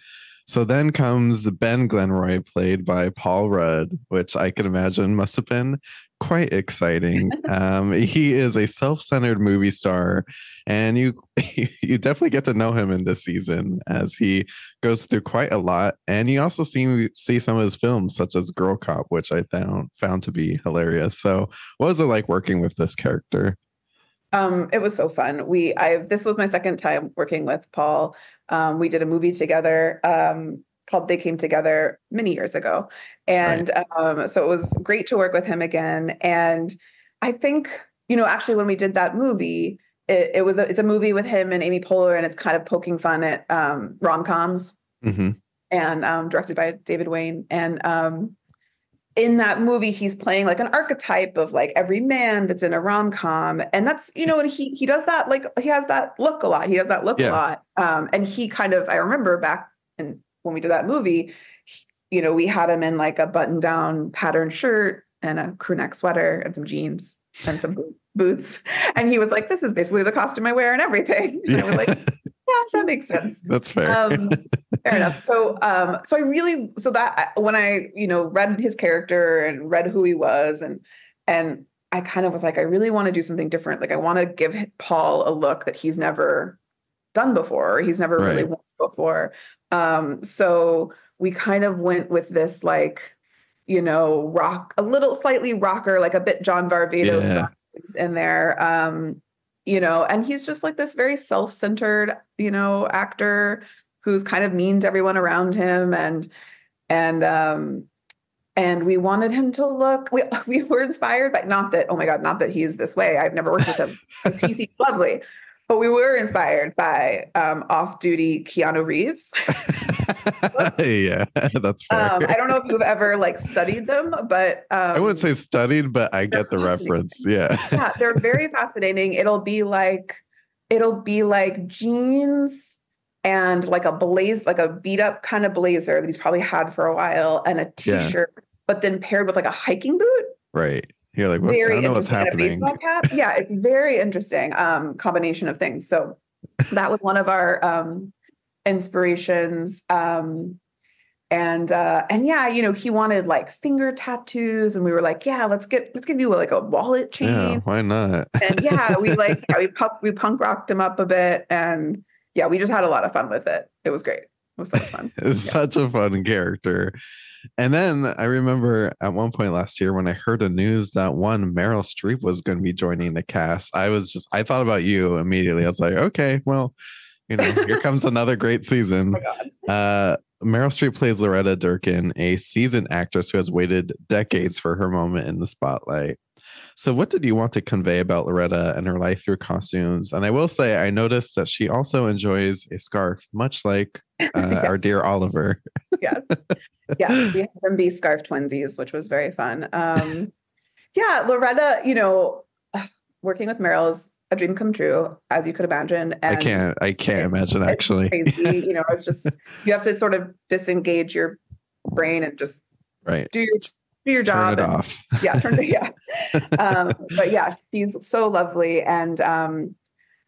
So then comes Ben Glenroy, played by Paul Rudd, which I can imagine must have been quite exciting. um, he is a self-centered movie star, and you you definitely get to know him in this season as he goes through quite a lot. And you also see see some of his films, such as Girl Cop, which I found found to be hilarious. So, what was it like working with this character? Um, it was so fun. We I this was my second time working with Paul. Um, we did a movie together um, called They Came Together many years ago, and um, so it was great to work with him again. And I think you know actually when we did that movie, it, it was a, it's a movie with him and Amy Poehler, and it's kind of poking fun at um, rom coms hmm and um, directed by David Wain. And um, in that movie, he's playing like an archetype of like every man that's in a rom com, and that's you know, and he he does that like he has that look a lot. He does that look Yeah. a lot, um, and he kind of I remember back in when we did that movie, he- you know, we had him in like a button down pattern shirt and a crew neck sweater and some jeans and some boots, and he was like, "This is basically the costume I wear and everything." And I was like, "Yeah, that makes sense." That's fair. um fair enough. So um so i really so that when i you know read his character and read who he was and and i kind of was like i really want to do something different. Like i want to give paul a look that he's never done before. Or he's never really Right. worn before. Um so we kind of went with this like you know rock a little slightly rocker like a bit john varvatos Yeah. in there. Um you know and he's just like this very self-centered you know actor who's kind of mean to everyone around him and and um and we wanted him to look we we were inspired by not that oh my god not that he's this way i've never worked with him he's lovely but we were inspired by um off-duty keanu reeves yeah, that's fair. um i don't know if you've ever like studied them but um I wouldn't say studied, but I get the reference. Yeah. yeah, they're very fascinating. It'll be like it'll be like jeans and like a blaze, like a beat up kind of blazer that he's probably had for a while, and a Yeah. t-shirt, but then paired with like a hiking boot. Right. You're like, what's, I don't know what's interesting, and a happening. Yeah, it's very interesting um, combination of things. So that was one of our um, inspirations. Um, and uh, and yeah, you know, he wanted like finger tattoos, and we were like, yeah, let's get let's give you like a wallet chain Yeah, why not? and yeah, we like yeah, we punk we punk rocked him up a bit, and yeah, we just had a lot of fun with it. It was great. It was so fun. It's Yeah. such a fun character. And then I remember at one point last year when I heard the news that one Meryl Streep was going to be joining the cast, I was just I thought about you immediately. I was like, okay, well, you know, here comes another great season. Oh. Uh, Meryl Streep plays Loretta Durkin, a seasoned actress who has waited decades for her moment in the spotlight. So, what did you want to convey about Loretta and her life through costumes? And I will say, I noticed that she also enjoys a scarf, much like uh, Yeah. our dear Oliver. yes, yes, we had them be scarf twinsies, which was very fun. Um, yeah, Loretta, you know, working with Meryl is a dream come true, as you could imagine. And I can't, I can't imagine actually. crazy. you know, it's just you have to sort of disengage your brain and just Right. do your do your Turn job it and- off. yeah turn to yeah um but yeah she's so lovely and um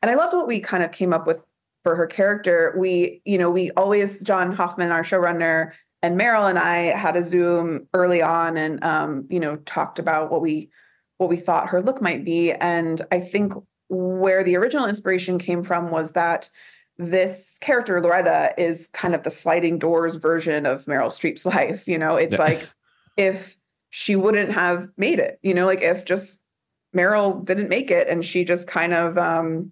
and i loved what we kind of came up with for her character we you know we always john hoffman our showrunner and meryl and i had a zoom early on and um you know talked about what we what we thought her look might be and i think where the original inspiration came from was that this character Loretta is kind of the sliding doors version of Meryl Streep's life. You know, it's Yeah. like if she wouldn't have made it, you know, like if just Meryl didn't make it and she just kind of um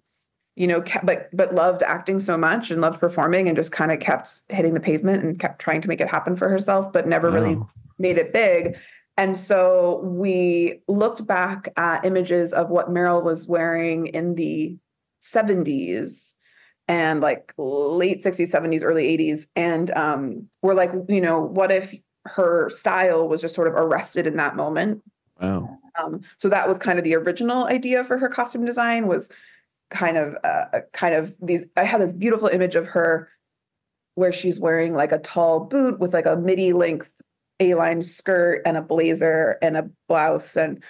you know kept, but but loved acting so much and loved performing and just kind of kept hitting the pavement and kept trying to make it happen for herself but never really made it big. And so we looked back at images of what Meryl was wearing in the 70s and like late 60s 70s early 80s and um we're like you know what if her style was just sort of arrested in that moment Wow. um, so that was kind of the original idea for her costume design was kind of uh, kind of these i had this beautiful image of her where she's wearing like a tall boot with like a midi length a-line skirt and a blazer and a blouse and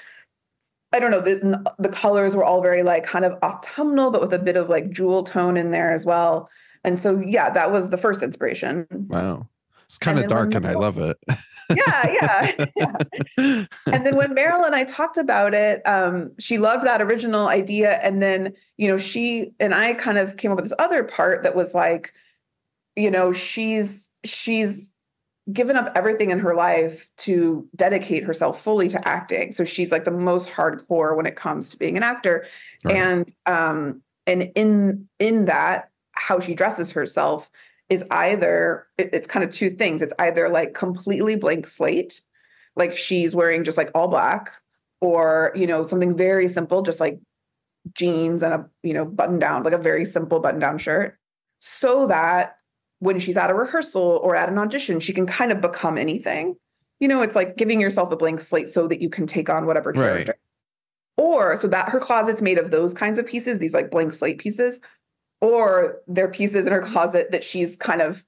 i don't know the, the colors were all very like kind of autumnal but with a bit of like jewel tone in there as well and so yeah that was the first inspiration Wow. It's kind of And dark and I love it. yeah yeah yeah and then when Meryl and I talked about it, um, she loved that original idea. And then, you know, she and I kind of came up with this other part that was like, you know, she's she's given up everything in her life to dedicate herself fully to acting. So she's like the most hardcore when it comes to being an actor. Right. And um, and in in that, how she dresses herself is either it- it's kind of two things. It's either like completely blank slate, like she's wearing just like all black, or you know something very simple, just like jeans and a you know button down, like a very simple button down shirt, so that when she's at a rehearsal or at an audition, she can kind of become anything. You know, it's like giving yourself a blank slate so that you can take on whatever Right. character. Or so that her closet's made of those kinds of pieces, these like blank slate pieces, or they're pieces in her closet that she's kind of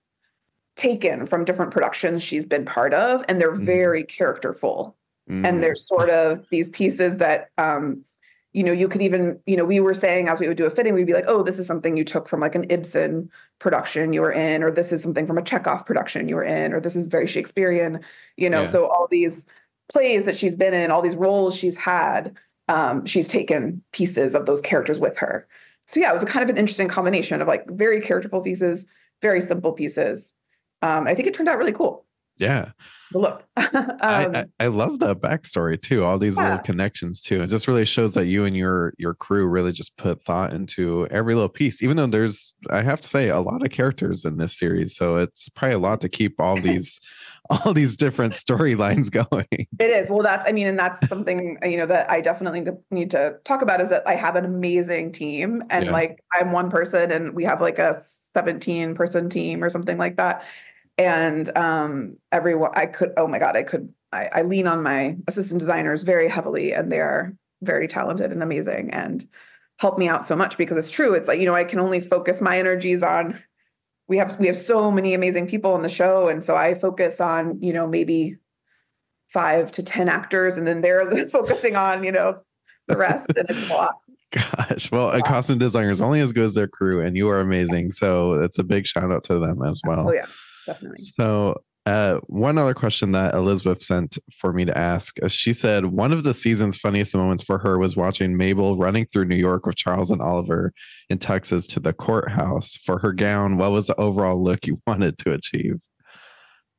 taken from different productions she's been part of, and they're Mhm. very characterful Mm. and they're sort of these pieces that um you know you could even you know we were saying as we would do a fitting we'd be like oh this is something you took from like an ibsen production you were in or this is something from a chekhov production you were in or this is very shakespearean you know Yeah. so all these plays that she's been in all these roles she's had um she's taken pieces of those characters with her so yeah it was a kind of an interesting combination of like very characterful pieces very simple pieces um i think it turned out really cool yeah. the look I, um, I, I love the backstory too. All these Yeah. little connections too. It just really shows that you and your your crew really just put thought into every little piece. Even though there's, I have to say, a lot of characters in this series, so it's probably a lot to keep all these all these different storylines going. It is. Well, that's, I mean, and that's something, you know, that I definitely need to- talk about is that I have an amazing team and Yeah. like I'm one person and we have like a 17 person team or something like that. And um everyone I could, oh my God, I could, I, I lean on my assistant designers very heavily and they are very talented and amazing and help me out so much because it's true. It's like, you know, I can only focus my energies on we have we have so many amazing people on the show. And so I focus on, you know, maybe five to ten actors and then they're focusing on you know the rest and it's a lot Gosh, well, a costume designer is only as good as their crew, and you are amazing. So it's a big shout out to them as well. oh yeah definitely So, uh, one other question that Elizabeth sent for me to ask. uh, She said one of the season's funniest moments for her was watching Mabel running through New York with Charles and Oliver in Texas to the courthouse for her gown. What was the overall look you wanted to achieve?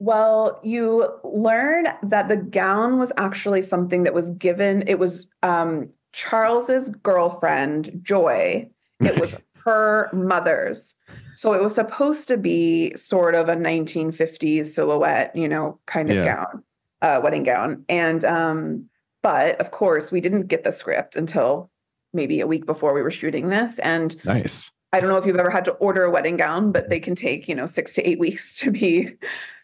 well you learn that the gown was actually something that was given it was um charles's girlfriend joy it was her mother's so it was supposed to be sort of a 1950s silhouette you know kind of Yeah. gown uh wedding gown and um but of course we didn't get the script until maybe a week before we were shooting this and nice. I don't know if you've ever had to order a wedding gown, but they can take, you know, six to eight weeks to be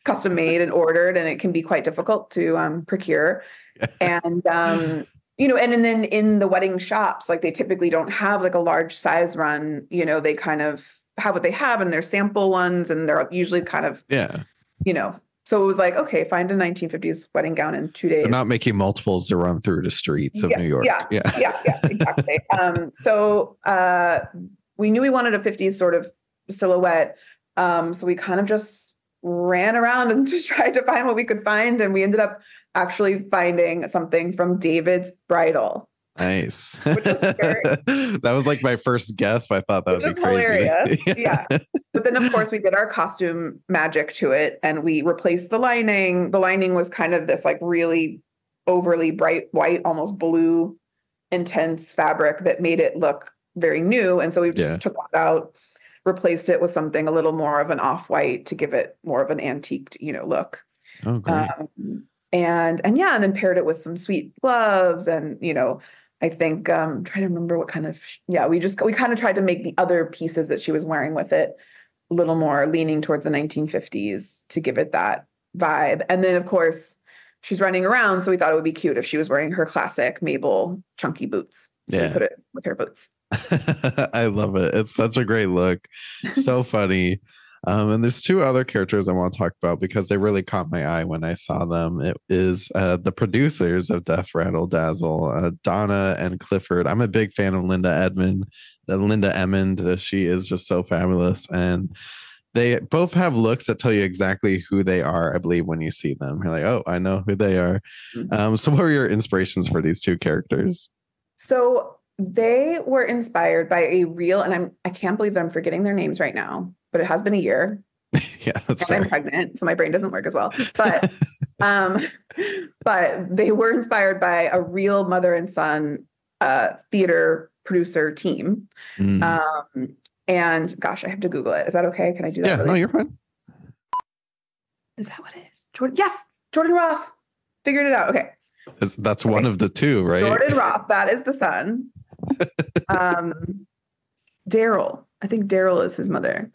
custom made and ordered, and it can be quite difficult to um, procure. And um, you know, and, and then in the wedding shops, like they typically don't have like a large size run. You know, they kind of have what they have, and they're sample ones, and they're usually kind of, Yeah, you know. So it was like, okay, find a 1950s wedding gown in two days. they're not making multiples to run through the streets of Yeah, New York. yeah, yeah. yeah, yeah, exactly. um, so uh, we knew we wanted a 50s sort of silhouette. Um, so we kind of just ran around and just tried to find what we could find. And we ended up actually finding something from David's Bridal. Nice. That was like my first guess, but I thought that Which would be crazy. hilarious. yeah. But then, of course, we did our costume magic to it and we replaced the lining. The lining was kind of this like really overly bright white, almost blue, intense fabric that made it look very new. And so we just Yeah. took that out, replaced it with something a little more of an off white to give it more of an antiqued, you know, look. Oh, great. Um, and and yeah, and then paired it with some sweet gloves and you know, I think um I'm trying to remember what kind of yeah, we just we kind of tried to make the other pieces that she was wearing with it a little more leaning towards the 1950s to give it that vibe. And then of course, she's running around, so we thought it would be cute if she was wearing her classic Mabel chunky boots. So Yeah. we put it with her boots. I love it. It's such a great look. So funny. Um, and there's two other characters I want to talk about because they really caught my eye when I saw them. It is uh, the producers of Death Rattle Dazzle, uh, Donna and Clifford. I'm a big fan of Linda Edmond. Uh, Linda Emond, uh, she is just so fabulous, and they both have looks that tell you exactly who they are. I believe when you see them, you're like, oh, I know who they are. Mhm. Um, so, what were your inspirations for these two characters? So they were inspired by a real, and I'm I can't believe that I'm forgetting their names right now, but it has been a year. yeah, that's and I'm pregnant, so my brain doesn't work as well. But um, but they were inspired by a real mother and son uh, theater producer team. Mm. Um, and gosh, I have to Google it. Is that okay? Can I do that? yeah, really no, you're fine. Is that what it is? Jordan? Yes, Jordan Roth figured it out. Okay, That's one of the two, right? Jordan Roth. That is the son. um, Daryl. I think Daryl is his mother.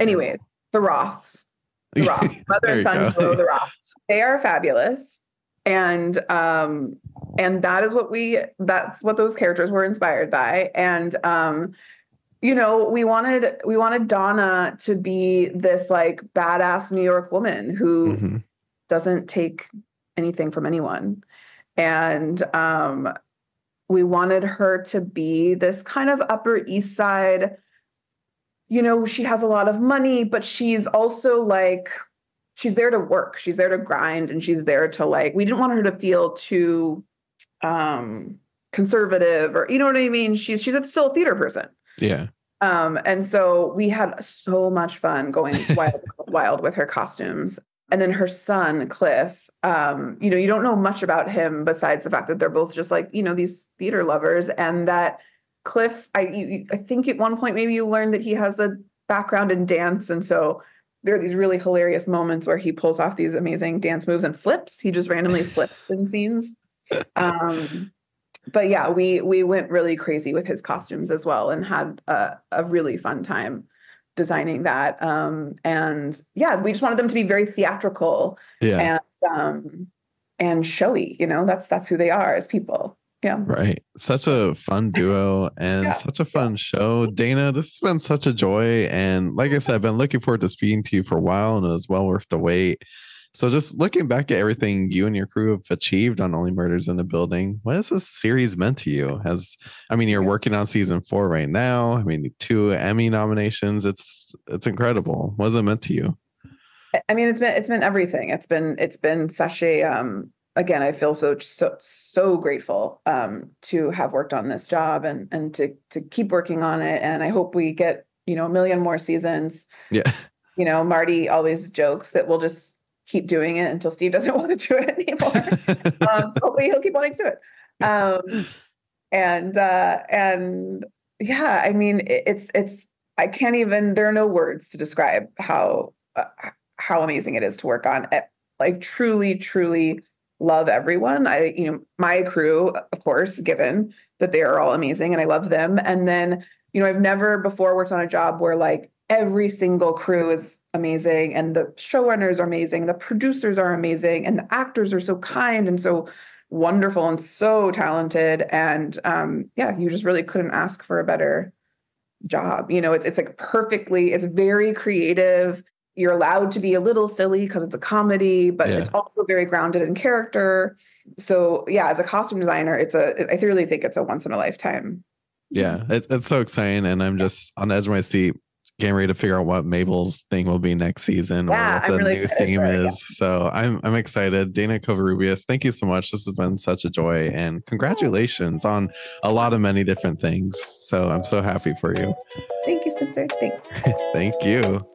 Anyways, the Roths. The Roths, mother and son go. the Roths. They are fabulous, and um, and that is what we. That's what those characters were inspired by, and um, you know, we wanted we wanted Donna to be this like badass New York woman who Mhm. doesn't take anything from anyone. And um, we wanted her to be this kind of Upper East Side. You know, she has a lot of money, but she's also like, she's there to work. She's there to grind and she's there to like, we didn't want her to feel too um conservative or you know what I mean? She's she's still a theater person. Yeah. Um, and so we had so much fun going wild, wild with her costumes. And then her son, Cliff, um, you know, you don't know much about him besides the fact that they're both just like, you know, these theater lovers. And that Cliff, I you, I think at one point maybe you learned that he has a background in dance. And so there are these really hilarious moments where he pulls off these amazing dance moves and flips. He just randomly flips in scenes. Um, but yeah, we we went really crazy with his costumes as well and had a, a really fun time designing that. Um, and yeah, we just wanted them to be very theatrical Yeah. and um, and showy. You know, that's that's who they are as people. Yeah. Right. Such a fun duo and Yeah. such a fun show. Dana, this has been such a joy. And like I said, I've been looking forward to speaking to you for a while and it was well worth the wait. So just looking back at everything you and your crew have achieved on Only Murders in the Building, what has this series meant to you? Has I mean you're working on season four right now. I mean two Emmy nominations. It's it's incredible. What has it meant to you? I- I mean, it's been it's been everything. It's been it's been such a um again, I feel so so so grateful um to have worked on this job and and to to keep working on it. And I hope we get, you know, a million more seasons. Yeah. You know, Marty always jokes that we'll just keep doing it until Steve doesn't want to do it anymore. um, so hopefully he'll keep wanting to do it. Um, and uh, and yeah, I mean, it, it's it's I can't even. There are no words to describe how uh, how amazing it is to work on. it. Like truly, truly love everyone. I you know my crew, of course, given that they are all amazing and I love them. And then you know I've never before worked on a job where like every single crew is amazing and the showrunners are amazing the producers are amazing and the actors are so kind and so wonderful and so talented and um yeah you just really couldn't ask for a better job you know it's it's like perfectly it's very creative you're allowed to be a little silly because it's a comedy but Yeah. it's also very grounded in character so yeah as a costume designer it's a i really think it's a once in a lifetime yeah, it, it's so exciting, and I'm just on the edge of my seat. getting ready to figure out what Mabel's thing will be next season Yeah, or what I'm the really new theme for yeah. is. So I'm I'm excited. Dana Covarrubias, thank you so much. This has been such a joy and congratulations on a lot of many different things. So I'm so happy for you. Thank you, Spencer. Thanks. Thank you.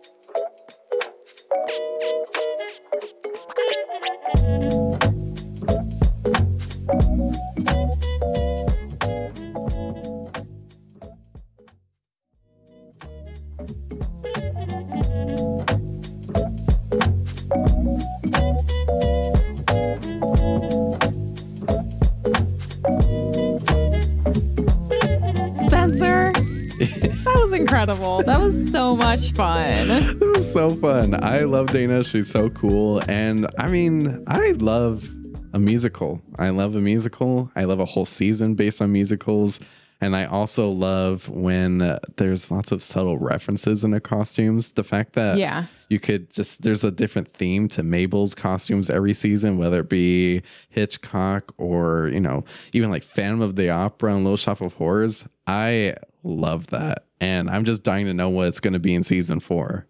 That was incredible. That was so much fun. It was so fun. I love Dana. She's so cool. And I mean, I love a musical. I love a musical. I love a whole season based on musicals. And I also love when uh, there's lots of subtle references in the costumes. The fact that Yeah. you could just, there's a different theme to Mabel's costumes every season, whether it be Hitchcock or, you know, even like Phantom of the Opera and Little Shop of Horrors. I love that. And I'm just dying to know what it's going to be in season four.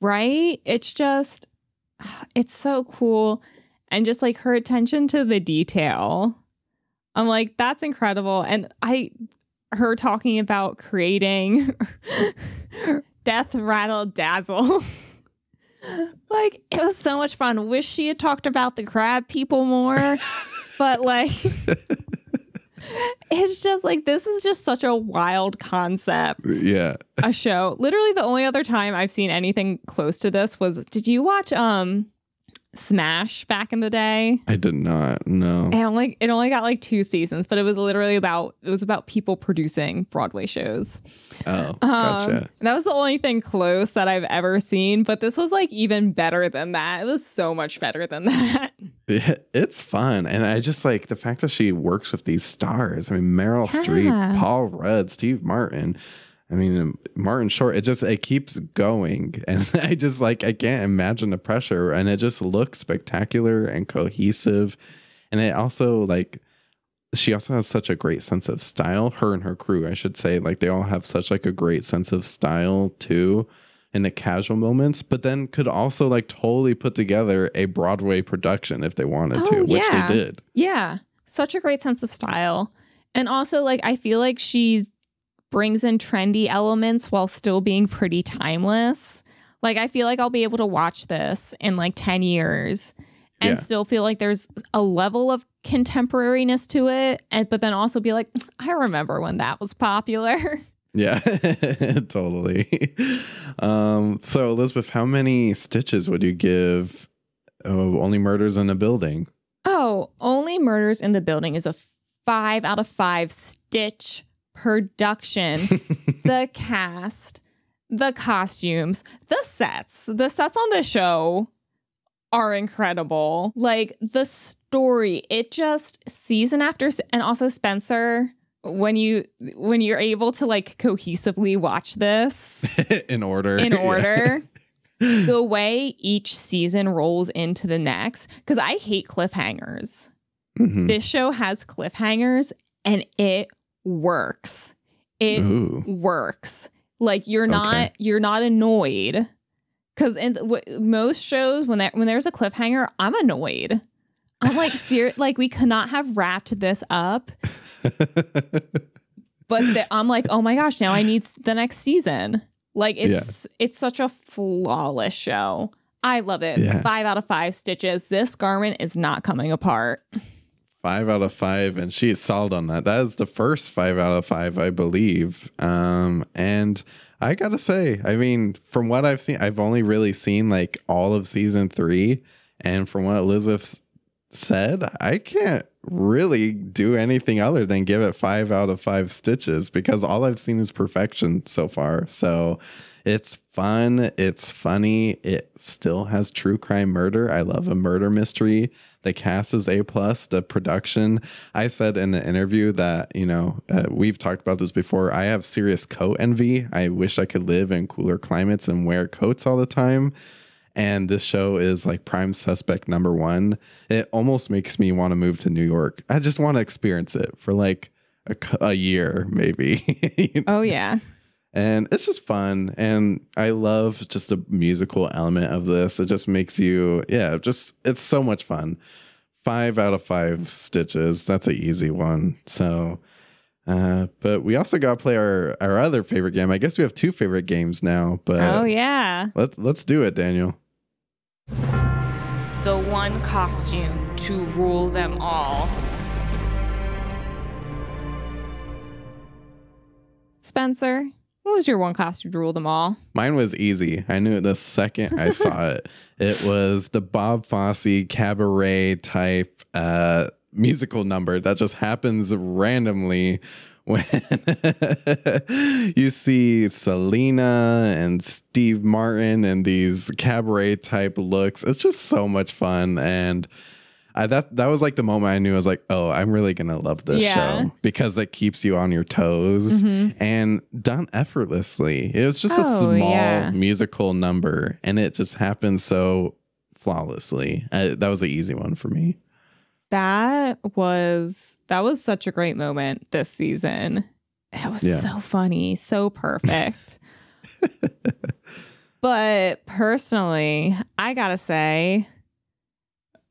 right? It's just, it's so cool. And just like her attention to the detail. I'm like, that's incredible. And I, her talking about creating Death Rattle Dazzle. like, it was so much fun. Wish she had talked about the crab people more. but like, it's just like, this is just such a wild concept Yeah. a show. Literally the only other time I've seen anything close to this was did you watch um Smash back in the day? I did not. No. It only it only got like two seasons, but it was literally about it was about people producing Broadway shows. Oh, Um, gotcha. that was the only thing close that I've ever seen, but this was like even better than that. It was so much better than that. Yeah, it's fun. And I just like the fact that she works with these stars. I mean, Meryl Yeah. Streep, Paul Rudd, Steve Martin. I mean, um, Martin Short, it just, it keeps going. And I just like, I can't imagine the pressure. And it just looks spectacular and cohesive. And it also, like, she also has such a great sense of style. Her and her crew, I should say, like, they all have such like a great sense of style too in the casual moments, but then could also like totally put together a Broadway production if they wanted Oh, to, which yeah. they did. Yeah. Such a great sense of style. And also like I feel like she brings in trendy elements while still being pretty timeless. Like I feel like I'll be able to watch this in like 10 years and Yeah. still feel like there's a level of contemporariness to it and but then also be like I remember when that was popular. Yeah, totally. Um, so Elizabeth, how many stitches would you give oh, only murders in a building? Oh, Only Murders in the Building is a 5 out of 5 stitch production. the cast, the costumes, the sets. The sets on the show are incredible. Like the story, it just season after se- and also Spencer when you when you're able to like cohesively watch this in order. in Yeah. order the way each season rolls into the next cuz I hate cliffhangers Mhm. this show has cliffhangers and it works. It Ooh. works. Like you're not Okay. you're not annoyed because in w- most shows when there, when there's a cliffhanger, I'm annoyed. I'm like, ser- like we could not have wrapped this up, but the, I'm like, oh my gosh, now I need the next season. Like it's it's such a flawless show. I love it. Yeah. Five out of five stitches. This garment is not coming apart. Five out of five, and she's solid on that. That is the first five out of five, I believe. Um, and I gotta say, I mean, from what I've seen, I've only really seen like all of season three, and from what Elizabeth said, I can't really do anything other than give it five out of five stitches because all I've seen is perfection so far. So it's fun, it's funny, it still has true crime murder. I love a murder mystery. The cast is A plus. The production. I said in the interview that you know uh, we've talked about this before. I have serious coat envy. I wish I could live in cooler climates and wear coats all the time and this show is like prime suspect number one it almost makes me want to move to new york i just want to experience it for like a, a year maybe Oh yeah. And it's just fun. And i love just the musical element of this. It just makes you yeah just it's so much fun. Five out of five stitches. That's an easy one. So uh, but we also got to play our our other favorite game. I guess we have two favorite games now but oh yeah. let, let's do it daniel. The one costume to rule them all. Spencer, what was your one costume to rule them all? Mine was easy. I knew it the second I saw it. It was the Bob Fosse cabaret type uh, musical number that just happens randomly when you see Selena and Steve Martin and these cabaret type looks. It's just so much fun and I that that was like the moment I knew I was like, oh, I'm really gonna love this Yeah. show because it keeps you on your toes Mhm. and done effortlessly. It was just a Oh, small yeah. musical number, and it just happened so flawlessly. Uh, that was an easy one for me. That was that was such a great moment this season. It was Yeah. so funny, so perfect. but personally, I gotta say,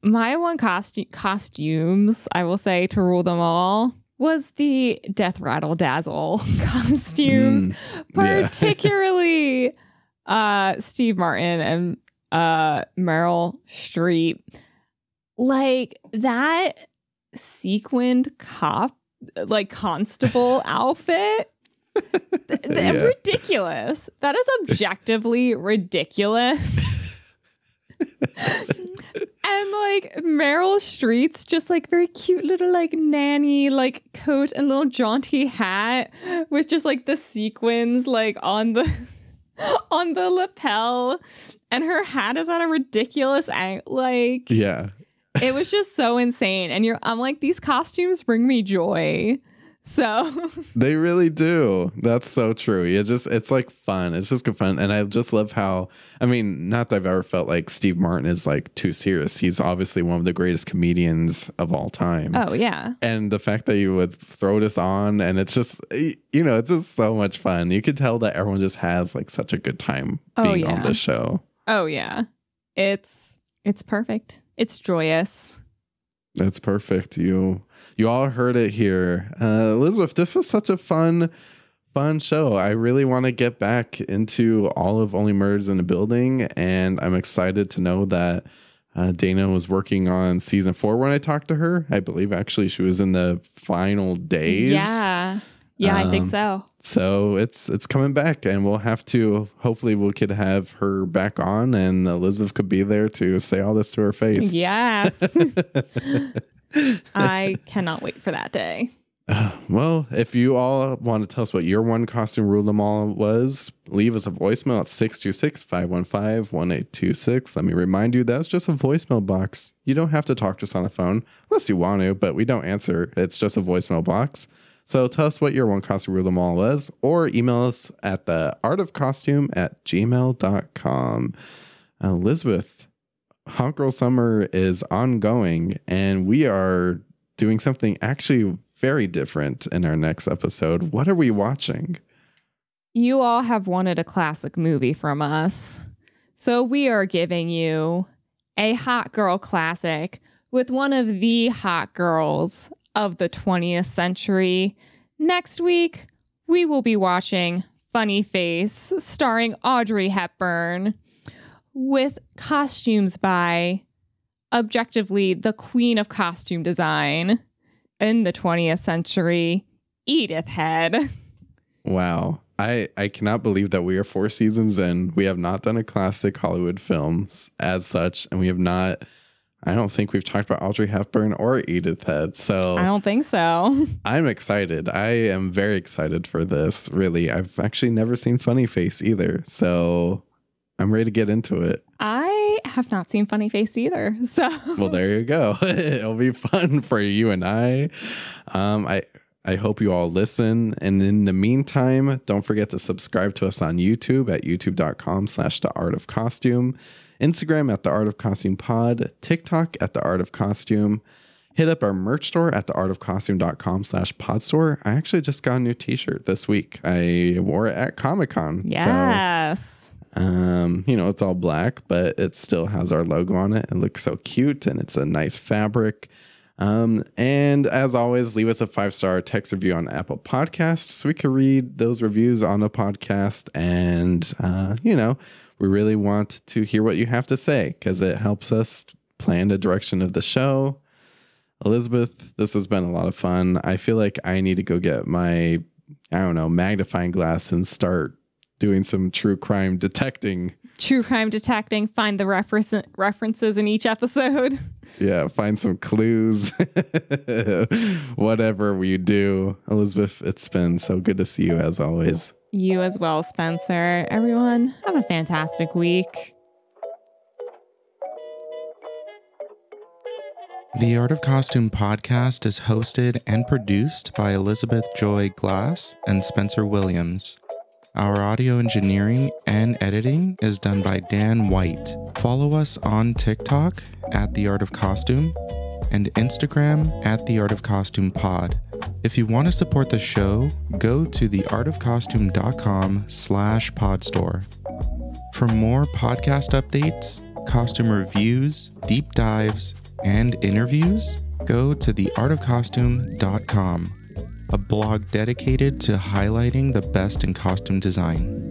my one costume costumes, I will say to rule them all, was the Death Rattle Dazzle costumes, Mm, yeah. particularly uh Steve Martin and uh Meryl Streep. Like that sequined cop like constable outfit th- Yeah. ridiculous. That is objectively ridiculous. and like Meryl Streep's just like very cute little like nanny like coat and little jaunty hat with just like the sequins like on the on the lapel. And her hat is at a ridiculous angle like Yeah, it was just so insane. And you're I'm like these costumes bring me joy so they really do. That's so true. It just it's like fun. It's just good fun, and I just love how. I mean, not that I've ever felt like Steve Martin is like too serious. He's obviously one of the greatest comedians of all time. oh yeah and the fact that you would throw this on and it's just you know it's just so much fun you could tell that everyone just has like such a good time Oh, being on yeah. this show oh yeah it's it's perfect it's joyous that's perfect you you all heard it here uh, elizabeth this was such a fun fun show i really want to get back into all of only murders in the building and i'm excited to know that uh, Dana was working on season four when I talked to her. I believe actually she was in the final days. yeah yeah i think Um, so So it's it's coming back, and we'll have to. Hopefully, we could have her back on, and Elizabeth could be there to say all this to her face. yes i cannot wait for that day Uh, well, if you all want to tell us what your one costume rule them all was, leave us a voicemail at 626 515 1826. Let me remind you that's just a voicemail box. You don't have to talk to us on the phone unless you want to, but we don't answer. It's just a voicemail box. So tell us what your one costume rule them all was, or email us at the art of costume at gmail.com. Elizabeth, Hot Girl Summer is ongoing, and we are doing something actually very different in our next episode. What are we watching? You all have wanted a classic movie from us. So we are giving you a hot girl classic with one of the hot girls of the 20th century. Next week, we will be watching Funny Face starring Audrey Hepburn with costumes by objectively the queen of costume design in the 20th century, Edith Head. Wow. I, I cannot believe that we are four seasons in. We have not done a classic Hollywood film as such, and we have not. I don't think we've talked about Audrey Hepburn or Edith Head. So I don't think so. I'm excited. I am very excited for this. Really, I've actually never seen Funny Face either. So I'm ready to get into it. I have not seen Funny Face either. So Well, there you go. It'll be fun for you and I. Um, I I hope you all listen. And in the meantime, don't forget to subscribe to us on YouTube at youtube.com slash the art of costume, Instagram at the art of costume pod, TikTok at the art of costume. Hit up our merch store at theartofcostume.com slash podstore. I actually just got a new t-shirt this week. I wore it at Comic-Con. Yes. So, um, you know, it's all black, but it still has our logo on it. It looks so cute and it's a nice fabric. Um, and as always, leave us a five star text review on Apple Podcasts. So we can read those reviews on the podcast. And, uh, you know, we really want to hear what you have to say because it helps us plan the direction of the show. Elizabeth, this has been a lot of fun. I feel like I need to go get my, I don't know, magnifying glass and start doing some true crime detecting. True crime detecting, find the reference- references in each episode. Yeah, find some clues. Whatever we do. Elizabeth, it's been so good to see you as always. You as well, Spencer. Everyone, have a fantastic week. The Art of Costume podcast is hosted and produced by Elizabeth Joy Glass and Spencer Williams. Our audio engineering and editing is done by Dan White. Follow us on TikTok at The Art of Costume and Instagram at The Art of Costume Pod. If you want to support the show, go to theartofcostume.com slash podstore. For more podcast updates, costume reviews, deep dives, and interviews, go to theartofcostume.com, a blog dedicated to highlighting the best in costume design.